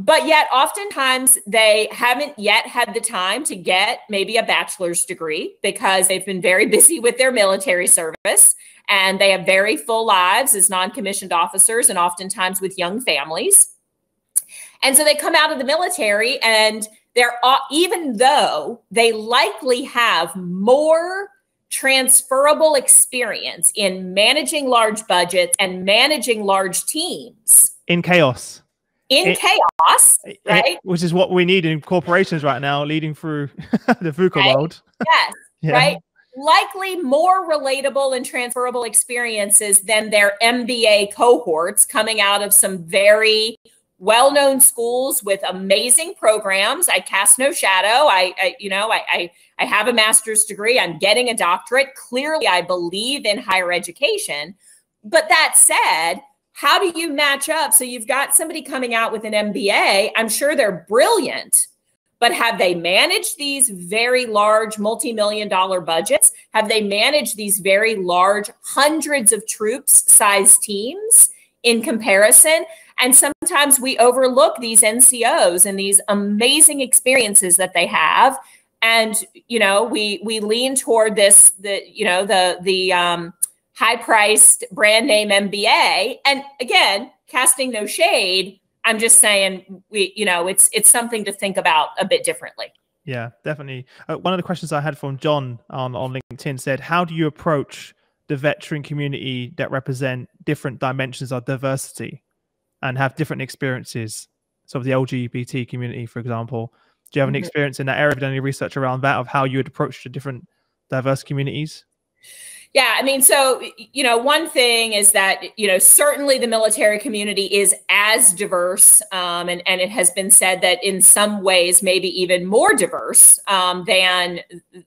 but yet oftentimes they haven't yet had the time to get maybe a bachelor's degree because they've been very <laughs> busy with their military service and they have very full lives as non-commissioned officers and oftentimes with young families. And so they come out of the military and they're even though they likely have more transferable experience in managing large budgets and managing large teams. In chaos in it, chaos, right? It, which is what we need in corporations right now, leading through <laughs> the VUCA right? world. <laughs> Yes, yeah. right. Likely more relatable and transferable experiences than their MBA cohorts coming out of some very well-known schools with amazing programs. I cast no shadow. I, I you know, I, I I have a master's degree. I'm getting a doctorate. Clearly, I believe in higher education. But that said, how do you match up? So you've got somebody coming out with an MBA. I'm sure they're brilliant, but have they managed these very large multi million dollar budgets? Have they managed these very large hundreds of troops size teams in comparison? And sometimes we overlook these NCOs and these amazing experiences that they have. And, you know, we, we lean toward this, the, you know, the, the, um, high priced brand name MBA. And again, casting no shade, I'm just saying we, you know, it's it's something to think about a bit differently. Yeah, definitely. Uh, one of the questions I had from John on, on LinkedIn said, How do you approach the veteran community that represent different dimensions of diversity and have different experiences? So, the LGBT community, for example, do you have any mm-hmm. experience in that area? Have you done any research around that of how you would approach the different diverse communities? Yeah, I mean, so, you know, one thing is that, you know, certainly the military community is as diverse, um, and, and it has been said that in some ways, maybe even more diverse um, than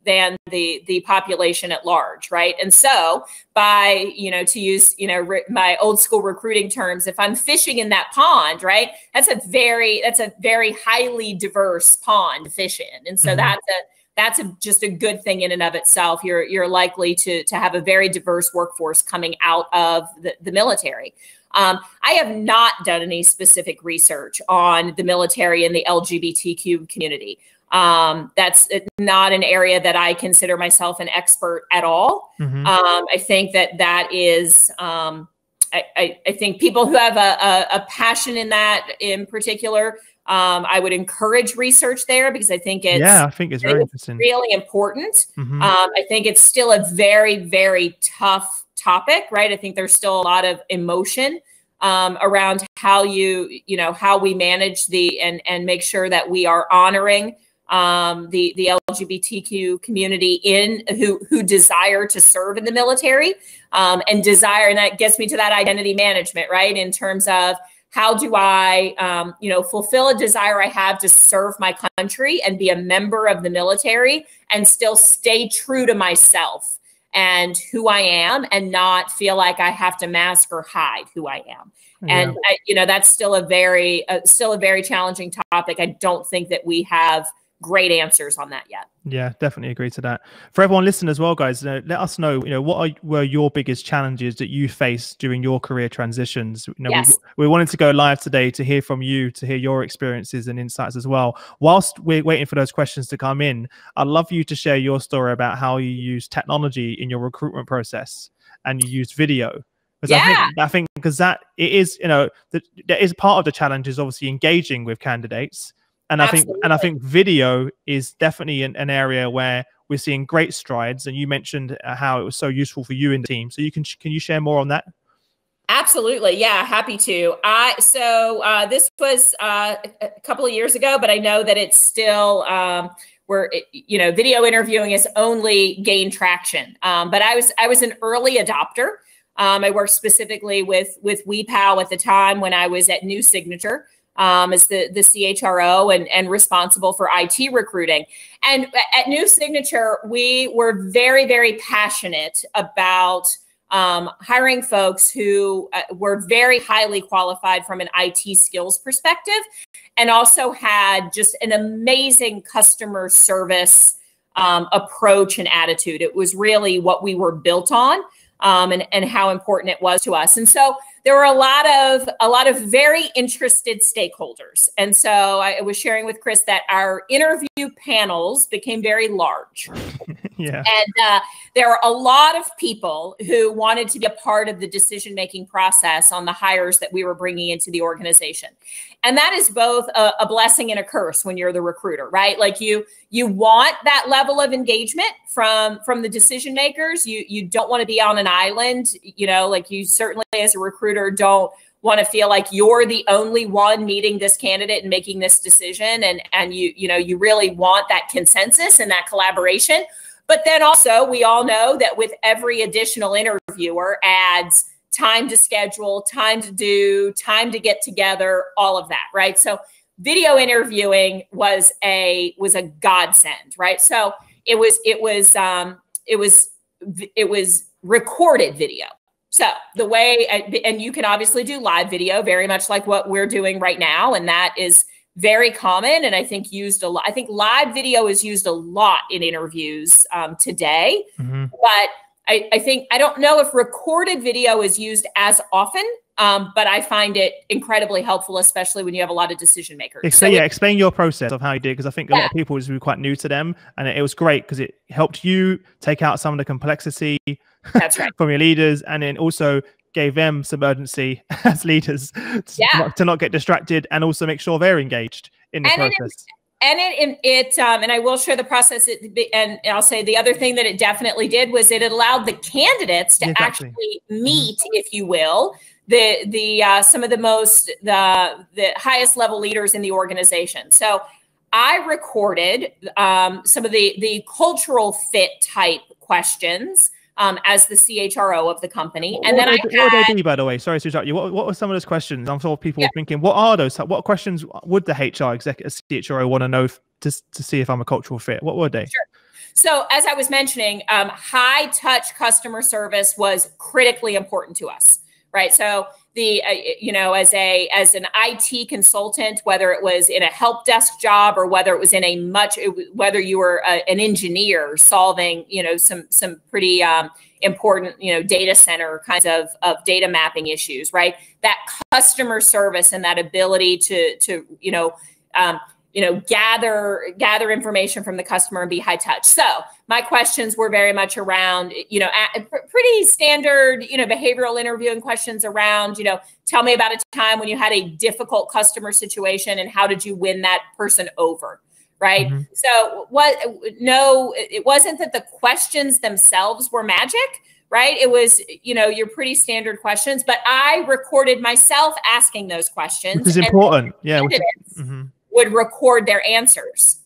than the the population at large, right? And so, by you know, to use you know re- my old school recruiting terms, if I'm fishing in that pond, right, that's a very that's a very highly diverse pond to fish in, and so mm-hmm. that's a that's a, just a good thing in and of itself. You're you're likely to to have a very diverse workforce coming out of the, the military. Um, I have not done any specific research on the military and the LGBTQ community. Um, that's not an area that I consider myself an expert at all. Mm-hmm. Um, I think that that is. Um, I, I, I, think people who have a, a, a passion in that in particular um, I would encourage research there because I think it's yeah, I think it's very interesting, really important. Mm-hmm. Um, I think it's still a very, very tough topic, right? I think there's still a lot of emotion um, around how you, you know, how we manage the and and make sure that we are honoring um, the the LGBTQ community in who who desire to serve in the military um, and desire, and that gets me to that identity management, right? In terms of how do i um, you know fulfill a desire i have to serve my country and be a member of the military and still stay true to myself and who i am and not feel like i have to mask or hide who i am yeah. and I, you know that's still a very uh, still a very challenging topic i don't think that we have great answers on that yet. Yeah, definitely agree to that. For everyone listening as well, guys, let us know. You know, what are, were your biggest challenges that you faced during your career transitions? You know, yes. we, we wanted to go live today to hear from you, to hear your experiences and insights as well. Whilst we're waiting for those questions to come in, I'd love you to share your story about how you use technology in your recruitment process and you use video. Because yeah. I think because that it is, you know, that that is part of the challenge is obviously engaging with candidates and Absolutely. I think and I think video is definitely an, an, area where we're seeing great strides. And you mentioned uh, how it was so useful for you in the team. So you can can you share more on that? Absolutely, yeah, happy to. I so uh, this was uh, a couple of years ago, but I know that it's still um, where you know video interviewing is only gained traction. Um, but I was I was an early adopter. Um, I worked specifically with with WePow at the time when I was at New Signature um, as the, the CHRO and, and responsible for IT recruiting. And at New Signature, we were very, very passionate about um, hiring folks who uh, were very highly qualified from an IT skills perspective and also had just an amazing customer service um, approach and attitude. It was really what we were built on um, and, and how important it was to us. And so there were a lot of a lot of very interested stakeholders. And so i was sharing with chris that our interview panels became very large <laughs> yeah. And uh, there are a lot of people who wanted to be a part of the decision making process on the hires that we were bringing into the organization. And that is both a, a blessing and a curse when you're the recruiter right? Like you you want that level of engagement from from the decision makers. You you don't want to be on an island you know like you certainly as a recruiter don't want to feel like you're the only one meeting this candidate and making this decision. And and you you know you really want that consensus and that collaboration but then also we all know that with every additional interviewer adds time to schedule time to do time to get together all of that right? So video interviewing was a was a godsend right? So it was it was um it was it was recorded video. So the way, and you can obviously do live video, very much like what we're doing right now, and that is very common, and I think used a lot. I think live video is used a lot in interviews um, today, mm-hmm. but I, I, think I don't know if recorded video is used as often. Um, but I find it incredibly helpful, especially when you have a lot of decision makers. So, yeah, explain your process of how you did, because I think a yeah. lot of people was quite new to them, and it, it was great because it helped you take out some of the complexity that's right. <laughs> from your leaders, and then also gave them some urgency <laughs> as leaders to, yeah. not, to not get distracted and also make sure they're engaged in the and process. It, and it, it, um, and I will share the process. It, and I'll say the other thing that it definitely did was it allowed the candidates to exactly. actually mm-hmm. meet, mm-hmm. if you will, the the uh, some of the most the the highest level leaders in the organization. So I recorded um, some of the the cultural fit type questions um, as the CHRO of the company. and then I had, what would they be, by the way? Sorry to interrupt you. What, what were some of those questions? I'm sure people yeah. thinking, what are those? What questions would the HR executive CHRO want to know to, to see if I'm a cultural fit? What were they? Sure. So, as I was mentioning, um, high touch customer service was critically important to us, right? So, the uh, you know as a as an IT consultant whether it was in a help desk job or whether it was in a much whether you were a, an engineer solving you know some some pretty um, important you know data center kinds of of data mapping issues right? That customer service and that ability to to you know um, you know gather gather information from the customer and be high touch. So my questions were very much around you know pretty standard you know behavioral interviewing questions around you know tell me about a time when you had a difficult customer situation and how did you win that person over right? Mm-hmm. so what no it wasn't that the questions themselves were magic right? It was you know your pretty standard questions but i recorded myself asking those questions which is important. Yeah mm-hmm would record their answers.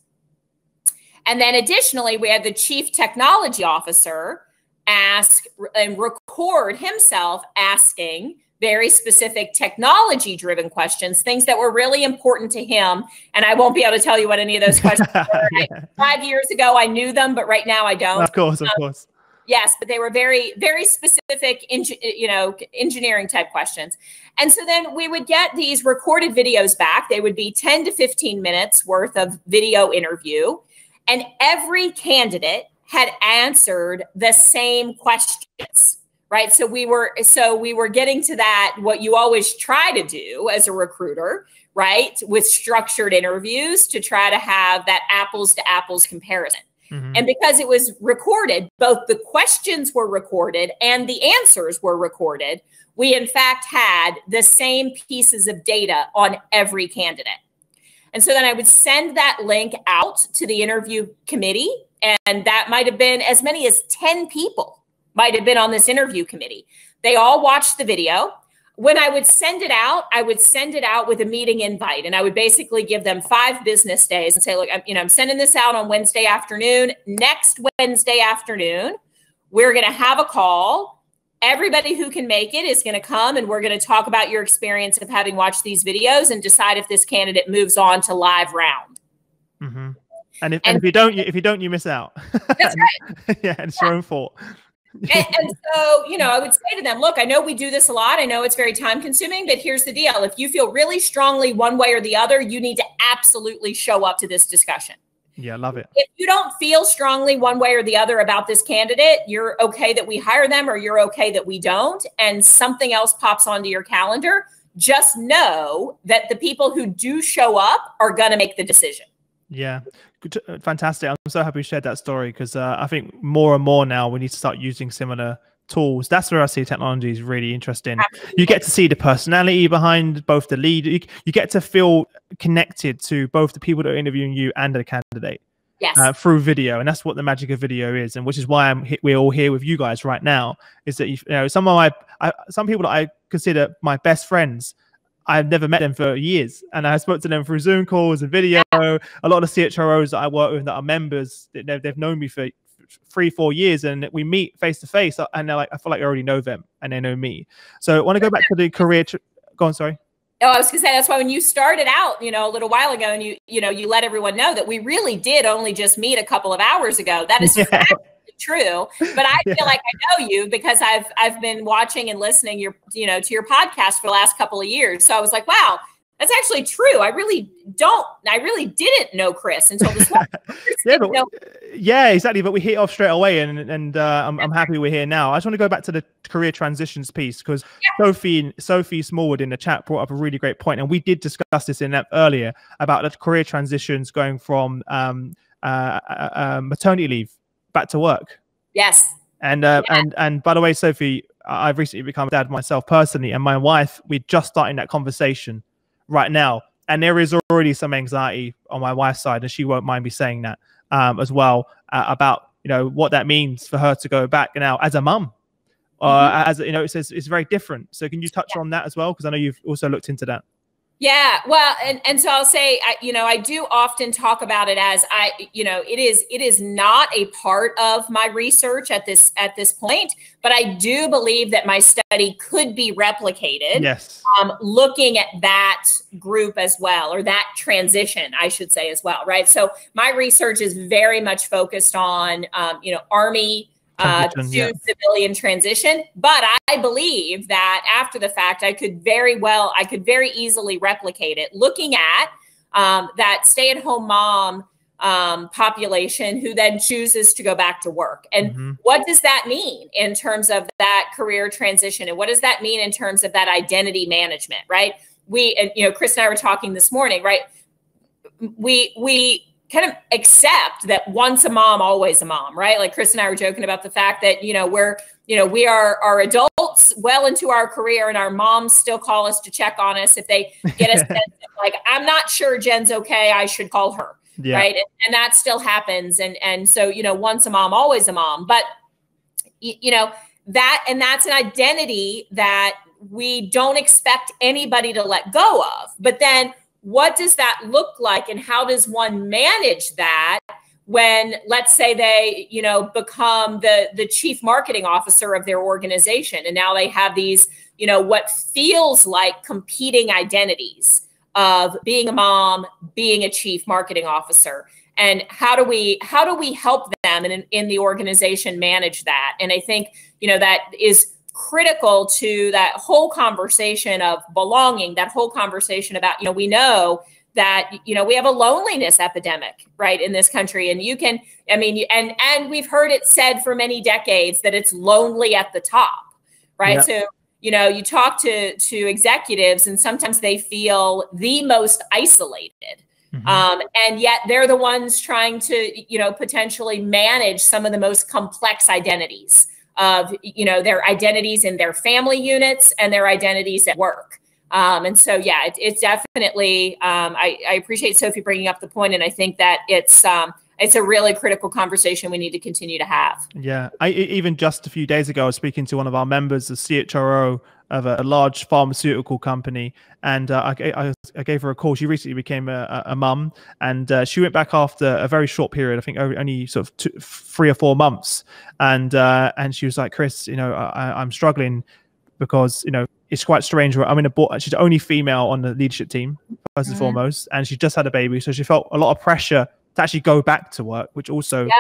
And then additionally, we had the chief technology officer ask and record himself asking very specific technology driven questions, things that were really important to him. And I won't be able to tell you what any of those questions were. <laughs> yeah. Five years ago, I knew them, but right now I don't. Of course, of um, course. Yes, but they were very, very specific, you know, engineering type questions. And so then we would get these recorded videos back. They would be 10 to 15 minutes worth of video interview. And every candidate had answered the same questions right so we were so we were getting to that what you always try to do as a recruiter right with structured interviews to try to have that apples to apples comparison Mm-hmm. And because it was recorded, both the questions were recorded and the answers were recorded. We, in fact, had the same pieces of data on every candidate. And so then I would send that link out to the interview committee, and that might have been as many as 10 people might have been on this interview committee. They all watched the video when I would send it out, I would send it out with a meeting invite, and I would basically give them five business days and say, "Look, I'm, you know, I'm sending this out on Wednesday afternoon. Next Wednesday afternoon, we're going to have a call. Everybody who can make it is going to come, and we're going to talk about your experience of having watched these videos and decide if this candidate moves on to live round." Mm-hmm. And if, and, and if you don't, if you don't, you miss out. That's right. <laughs> yeah, it's your own fault <laughs> and, and, so, you know, I would say to them, look, I know we do this a lot. I know it's very time consuming, but here's the deal. If you feel really strongly one way or the other, you need to absolutely show up to this discussion. Yeah, love it. If you don't feel strongly one way or the other about this candidate, you're okay that we hire them or you're okay that we don't, and something else pops onto your calendar, just know that the people who do show up are going to make the decision. Yeah, fantastic. I'm so happy you shared that story because uh, I think more and more now we need to start using similar tools. That's where I see technology is really interesting. Absolutely. You get to see the personality behind both the lead. You, you, get to feel connected to both the people that are interviewing you and the candidate. Yes. Uh, through video, and that's what the magic of video is, and which is why I'm we're all here with you guys right now. Is that you, you know some of my I, some people that I consider my best friends I've never met them for years, and I spoke to them through Zoom calls and video. A lot of the CHROs that I work with that are members, they've, they've known me for three, four years, and we meet face to face, and they're like, I feel like I already know them, and they know me. So I want to go back to the career. Tr- go on, sorry. Oh, I was gonna say that's why when you started out, you know, a little while ago, and you, you know, you let everyone know that we really did only just meet a couple of hours ago. That is <laughs> yeah true, but I <laughs> feel yeah. like I know you because I've I've been watching and listening your you know to your podcast for the last couple of years. So I was like, wow, that's actually true. I really don't. I really didn't know Chris until this one. <laughs> yeah, but, yeah, exactly. But we hit off straight away, and and uh, I'm, I'm happy we're here now. I just want to go back to the career transitions piece because yeah. Sophie Sophie Smallwood in the chat brought up a really great point, and we did discuss this in that earlier about the career transitions going from um, uh, uh, uh maternity leave back to work. Yes. And uh, yeah. and and by the way, Sophie, I've recently become a dad myself personally, and my wife, we're just starting that conversation right now, and there is already some anxiety on my wife's side, and she won't mind me saying that um, as well uh, about you know what that means for her to go back now as a mum. Uh, mm-hmm. as you know, it's, it's very different. So, can you touch yeah. on that as well? Because I know you've also looked into that. Yeah, well, and and so I'll say, I, you know, I do often talk about it as I, you know, it is it is not a part of my research at this at this point, but I do believe that my study could be replicated. Yes, um, looking at that group as well, or that transition, I should say as well, right? So my research is very much focused on, um, you know, Army uh, to yeah. civilian transition. But I believe that after the fact, I could very well, I could very easily replicate it, looking at um, that stay-at-home mom um, population who then chooses to go back to work. And mm-hmm. what does that mean in terms of that career transition? And what does that mean in terms of that identity management? Right? We, and you know, Chris and I were talking this morning. Right? We we kind of accept that once a mom, always a mom, right? Like Chris and I were joking about the fact that, you know, we're, you know, we are are adults well into our career and our moms still call us to check on us if they get us <laughs> like, I'm not sure Jenn's okay. I should call her. Yeah. Right. And, and, that still happens. And and so, you know, once a mom, always a mom. But you know, that and that's an identity that we don't expect anybody to let go of. But then what does that look like and how does one manage that when let's say they you know become the the chief marketing officer of their organization and now they have these you know what feels like competing identities of being a mom being a chief marketing officer? And how do we how do we help them in, in the organization manage that? And i think you know that is critical to that whole conversation of belonging, that whole conversation about, you know, we know that you know we have a loneliness epidemic right in this country. And you can i mean and and we've heard it said for many decades that it's lonely at the top right? So you know you talk to to executives and sometimes they feel the most isolated. Mm-hmm. um, and yet they're the ones trying to you know potentially manage some of the most complex identities of you know their identities in their family units and their identities at work. Um, and so, yeah, it, it's definitely. Um, I, I, appreciate Sophie bringing up the point, and I think that it's um, it's a really critical conversation we need to continue to have. Yeah, I even just a few days ago, I was speaking to one of our members, the CHRO of a, a large pharmaceutical company, and uh, I, I, I, gave her a call. She recently became a, a, a mum, and uh, she went back after a very short period. I think only sort of two, three or four months, and uh, and she was like, "Chris, you know, I, I'm struggling because you know it's quite strange. I'm in a board. She's the only female on the leadership team, 1st mm-hmm. and foremost, and she just had a baby, so she felt a lot of pressure to actually go back to work, which also yeah.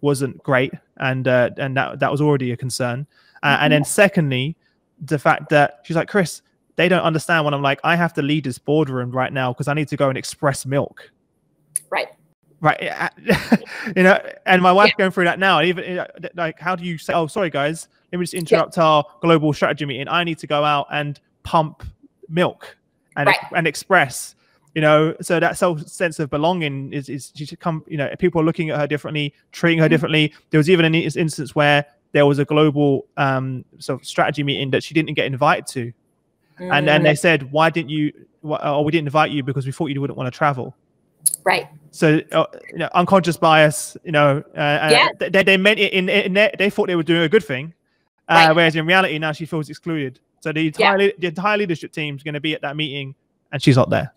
wasn't great, and uh, and that that was already a concern. Uh, mm-hmm. And then secondly, the fact that she's like, Chris, they don't understand when I'm like, I have to lead this boardroom right now because I need to go and express milk. Right. Right. <laughs> you know, and my wife's yeah. going through that now. And even like, how do you say, oh, sorry, guys, let me just interrupt yeah. our global strategy meeting. I need to go out and pump milk and, right. and express you know so that self sense of belonging is is she come you know people are looking at her differently treating her mm-hmm. differently there was even an instance where there was a global um, sort of strategy meeting that she didn't get invited to. Mm. And then they said, why didn't you, oh, we didn't invite you because we thought you wouldn't want to travel. Right. So, uh, you know, unconscious bias, you know, uh, yeah. they, they meant it in, in their, they thought they were doing a good thing. Uh, right. Whereas in reality, now she feels excluded. So the entire, yeah. the entire leadership team is going to be at that meeting and she's not there.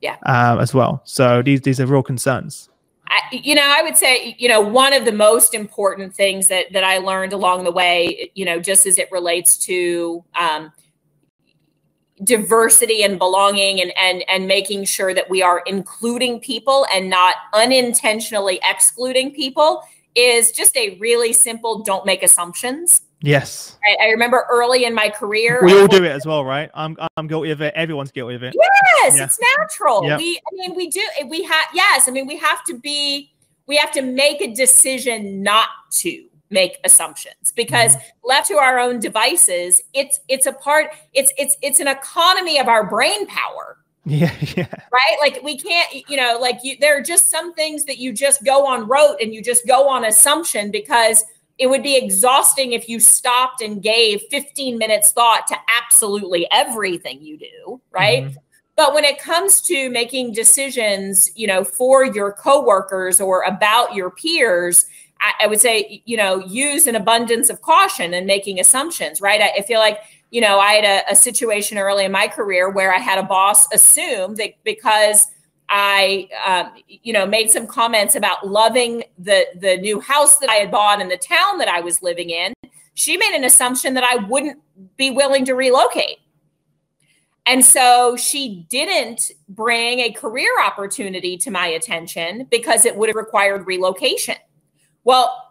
Yeah. Um, as well. So these, these are real concerns. I, you know, I would say, you know, one of the most important things that that I learned along the way, you know, just as it relates to um, diversity and belonging and and and making sure that we are including people and not unintentionally excluding people is just a really simple don't make assumptions Yes. I, I, remember early in my career. We all do it as well, right? I'm I'm guilty of it. Everyone's guilty of it. Yes, yeah. it's natural. We I mean we do we have yes, I mean we have to be we have to make a decision not to make assumptions because mm-hmm. left to our own devices, it's it's a part it's it's it's an economy of our brain power. <laughs> Yeah, yeah. Right? Like we can't, you know, like you there are just some things that you just go on rote and you just go on assumption because it would be exhausting if you stopped and gave 15 minutes thought to absolutely everything you do, right? Mm-hmm. But when it comes to making decisions, you know, for your coworkers or about your peers, I, I would say, you know, use an abundance of caution and making assumptions, right? I, I feel like you know, I had a, a situation early in my career where I had a boss assume that because I, um, you know, made some comments about loving the the new house that I had bought in the town that I was living in. She made an assumption that I wouldn't be willing to relocate. And so she didn't bring a career opportunity to my attention because it would have required relocation. Well,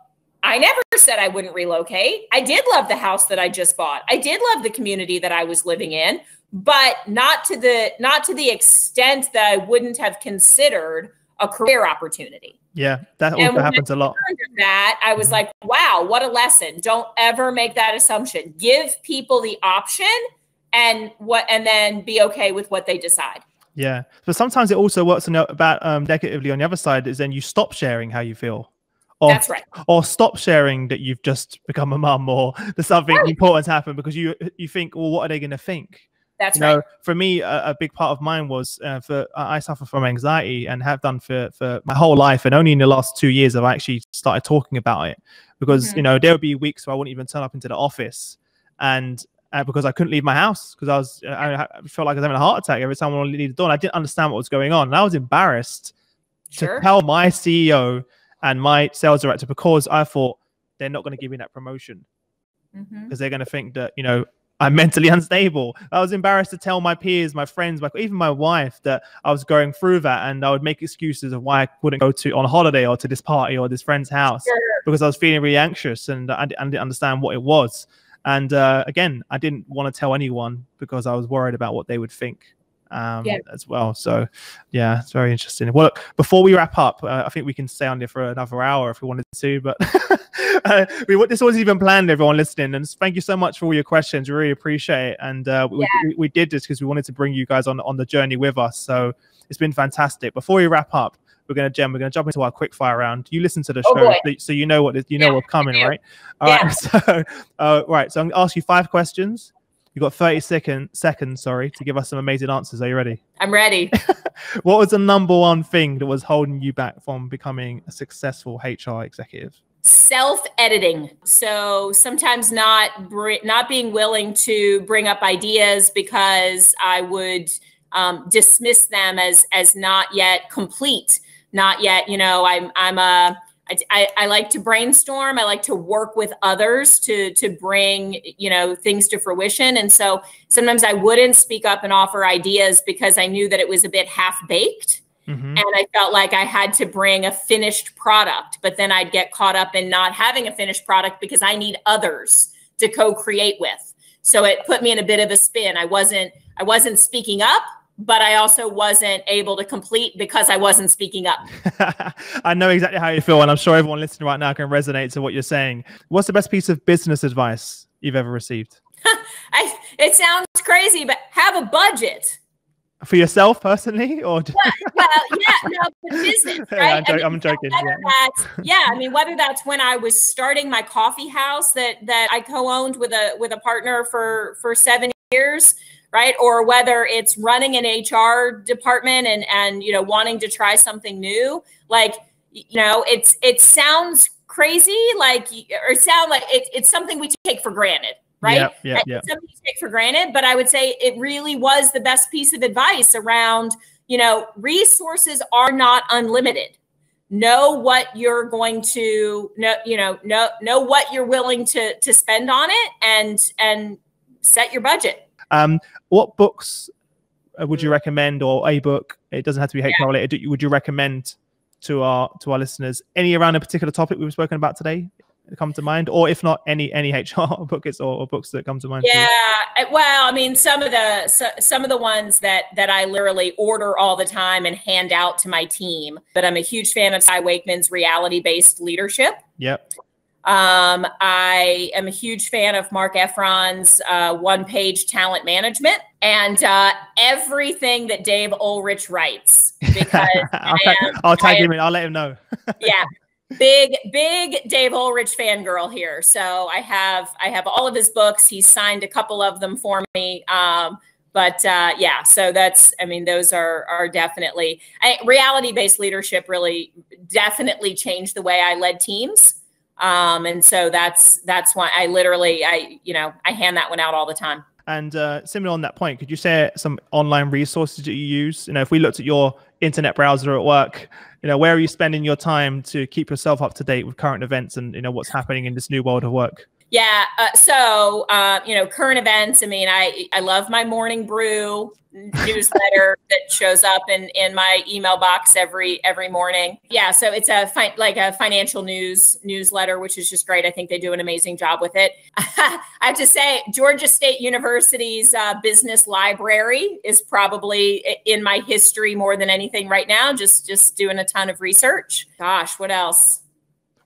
I never said I wouldn't relocate. I did love the house that I just bought. I did love the community that I was living in, but not to the not to the extent that I wouldn't have considered a career opportunity. Yeah, that also happens a lot. That I was mm-hmm. like, wow, what a lesson. Don't ever make that assumption. Give people the option and what and then be okay with what they decide. Yeah. But sometimes it also works about um negatively on the other side is then you stop sharing how you feel. Or, That's right. Or stop sharing that you've just become a mum or there's something right. important happened because you you think, well, what are they going to think? That's you right. Know, for me, a, a, big part of mine was uh, for I suffer from anxiety and have done for for my whole life, and only in the last two years have I actually started talking about it because mm-hmm. you know there would be weeks where I wouldn't even turn up into the office, and uh, because I couldn't leave my house because I was I, I felt like I was having a heart attack every time I needed the door, and I didn't understand what was going on, and I was embarrassed sure. to tell my CEO and my sales director because I thought they're not going to give me that promotion because mm-hmm. they're going to think that you know I'm <laughs> mentally unstable. I was embarrassed to tell my peers, my friends, my, even my wife that I was going through that, and I would make excuses of why I wouldn't go to on a holiday or to this party or this friend's house because I was feeling really anxious and I, I didn't understand what it was. And uh, again, I didn't want to tell anyone because I was worried about what they would think um, yeah. as well. So, yeah, it's very interesting. Well, look, before we wrap up, uh, I think we can stay on there for another hour if we wanted to, but <laughs> uh, we, what this wasn't even planned, everyone listening. And thank you so much for all your questions. We really appreciate it. And uh, yeah. we, we, did this because we wanted to bring you guys on, on the journey with us. So, it's been fantastic. Before we wrap up, we're gonna Jenn, we're gonna jump into our quick fire round. You listen to the oh, show, so you know what you know yeah, what's coming, right? All right. <laughs> So, uh, right. So I'm gonna ask you five questions. You've got 30 second, seconds, sorry, to give us some amazing answers. Are you ready? I'm ready. <laughs> what was the number one thing that was holding you back from becoming a successful HR executive? Self editing. So sometimes not br- not being willing to bring up ideas because I would um, dismiss them as as not yet complete, not yet. You know, I'm I'm a I, I, I, like to brainstorm. I like to work with others to to bring you know things to fruition. And so sometimes I wouldn't speak up and offer ideas because I knew that it was a bit half baked, mm-hmm. and I felt like I had to bring a finished product. But then I'd get caught up in not having a finished product because I need others to co-create with. So it put me in a bit of a spin. I wasn't I wasn't speaking up but I also wasn't able to complete because I wasn't speaking up. <laughs> I know exactly how you feel, and I'm sure everyone listening right now can resonate to what you're saying. What's the best piece of business advice you've ever received? <laughs> I, it sounds crazy, but have a budget. For yourself personally, or well, well yeah, no, for <laughs> business, right? I'm, I am joking. Yeah. yeah, I mean, whether that's when I was starting my coffee house that that I co-owned with a with a partner for for seven years, right? Or whether it's running an hr department and and you know wanting to try something new like you know it's it sounds crazy like or sound like it, it's something we take for granted right? Yeah, yeah, yeah. something you take for granted but i would say it really was the best piece of advice around you know resources are not unlimited. Know what you're going to know you know know know what you're willing to to spend on it and and set your budget um, what books uh, would you recommend, or a book? It doesn't have to be HR yeah. related. Would you recommend to our to our listeners any around a particular topic we've spoken about today? come to mind or if not any any hr books <laughs> or, or, books that come to mind yeah well i mean some of the so, some of the ones that that i literally order all the time and hand out to my team but i'm a huge fan of cy wakeman's reality based leadership yep um, I am a huge fan of Marc Effron's uh, one page talent management and uh, everything that Dave Ulrich writes. <laughs> Because I'll, am, I'll, tag am, him in, I'll let him know. <laughs> yeah. Big, big Dave Ulrich fangirl here. So I have I have all of his books. He's signed a couple of them for me. Um, but uh, yeah, so that's I mean those are are definitely reality based leadership really definitely changed the way I led teams Um, and so that's that's why I literally I you know I hand that one out all the time. And uh, similar on that point, could you share some online resources that you use? You know, if we looked at your internet browser at work, you know, where are you spending your time to keep yourself up to date with current events and you know what's happening in this new world of work? Yeah. Uh, so, uh, you know, current events. I mean, I I love my morning brew newsletter <laughs> that shows up in in my email box every every morning. Yeah, so it's a fi- like a financial news newsletter, which is just great. I think they do an amazing job with it. <laughs> I have to say, Georgia State University's uh, business library is probably in my history more than anything right now. Just just doing a ton of research. Gosh, what else?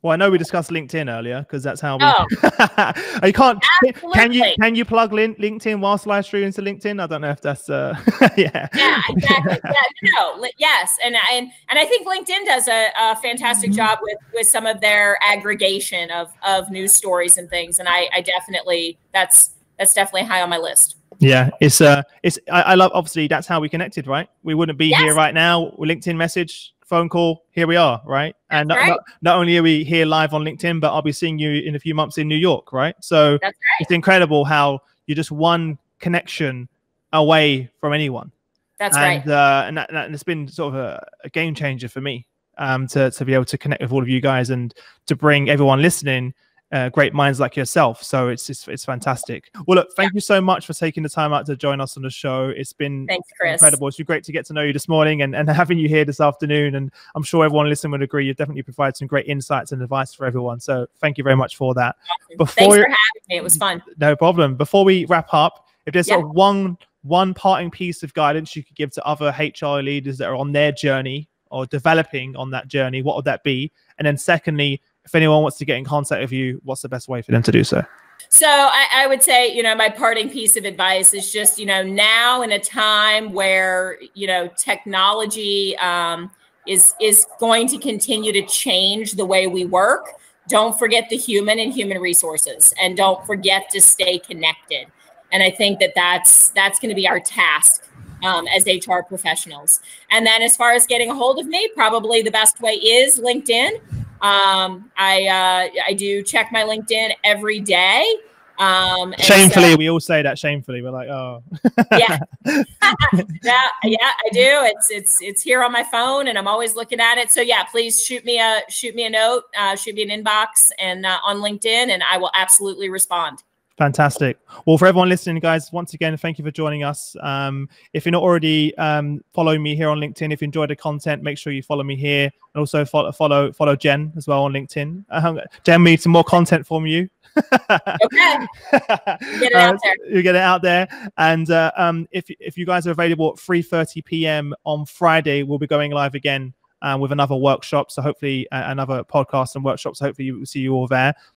Well, I know we discussed LinkedIn earlier because that's how we. Oh, <laughs> you can't. Absolutely. Can you can you plug link, LinkedIn whilst live streaming to LinkedIn? I don't know if that's. Uh, <laughs> yeah. Yeah. Exactly. yeah. No. Yes, and and and I think LinkedIn does a, a fantastic mm-hmm. job with with some of their aggregation of of news stories and things, and I I definitely that's that's definitely high on my list. Yeah, it's uh, it's I, I love obviously that's how we connected, right? We wouldn't be yes. here right now. LinkedIn message phone call, here we are, right? And not, right. Not, not, only are we here live on LinkedIn, but I'll be seeing you in a few months in New York, right? So right. it's incredible how you're just one connection away from anyone. That's and, right. Uh, and, that, and it's been sort of a, a game changer for me um, to, to be able to connect with all of you guys and to bring everyone listening uh, great minds like yourself. So it's, it's it's fantastic. Well, look, thank yeah. you so much for taking the time out to join us on the show. It's been Thanks, Chris. incredible. It's been great to get to know you this morning and, and <laughs> having you here this afternoon. And I'm sure everyone listening would agree. You definitely provide some great insights and advice for everyone. So thank you very much for that. Awesome. Before Thanks for having me. It was fun. No problem. Before we wrap up, if there's yeah. sort of one one parting piece of guidance you could give to other HR leaders that are on their journey or developing on that journey, what would that be? And then secondly, if anyone wants to get in contact with you, what's the best way for them to do so? So I, I, would say, you know, my parting piece of advice is just, you know, now in a time where, you know, technology um, is is going to continue to change the way we work. Don't forget the human and human resources, and don't forget to stay connected. And I think that that's that's going to be our task um, as HR professionals. And then as far as getting a hold of me, probably the best way is LinkedIn. Um, I uh, I do check my LinkedIn every day. Um, shamefully, so, we all say that shamefully. We're like, oh, yeah, <laughs> <laughs> yeah, yeah. I do. It's it's it's here on my phone, and I'm always looking at it. So yeah, please shoot me a shoot me a note, uh, shoot me an inbox, and uh, on LinkedIn, and I will absolutely respond. Fantastic. Well, for everyone listening, guys, once again, thank you for joining us. Um, if you're not already um, following me here on LinkedIn, if you enjoyed the content, make sure you follow me here and also follow follow follow Jenn as well on LinkedIn. Um, Jenn, we need some more content from you. <laughs> okay. <laughs> Get it out uh, there. You get it out there. And uh, um, if if you guys are available at 3:30 p.m. on Friday, we'll be going live again uh, with another workshop. So hopefully uh, another podcast and workshops. Hopefully you will see you all there.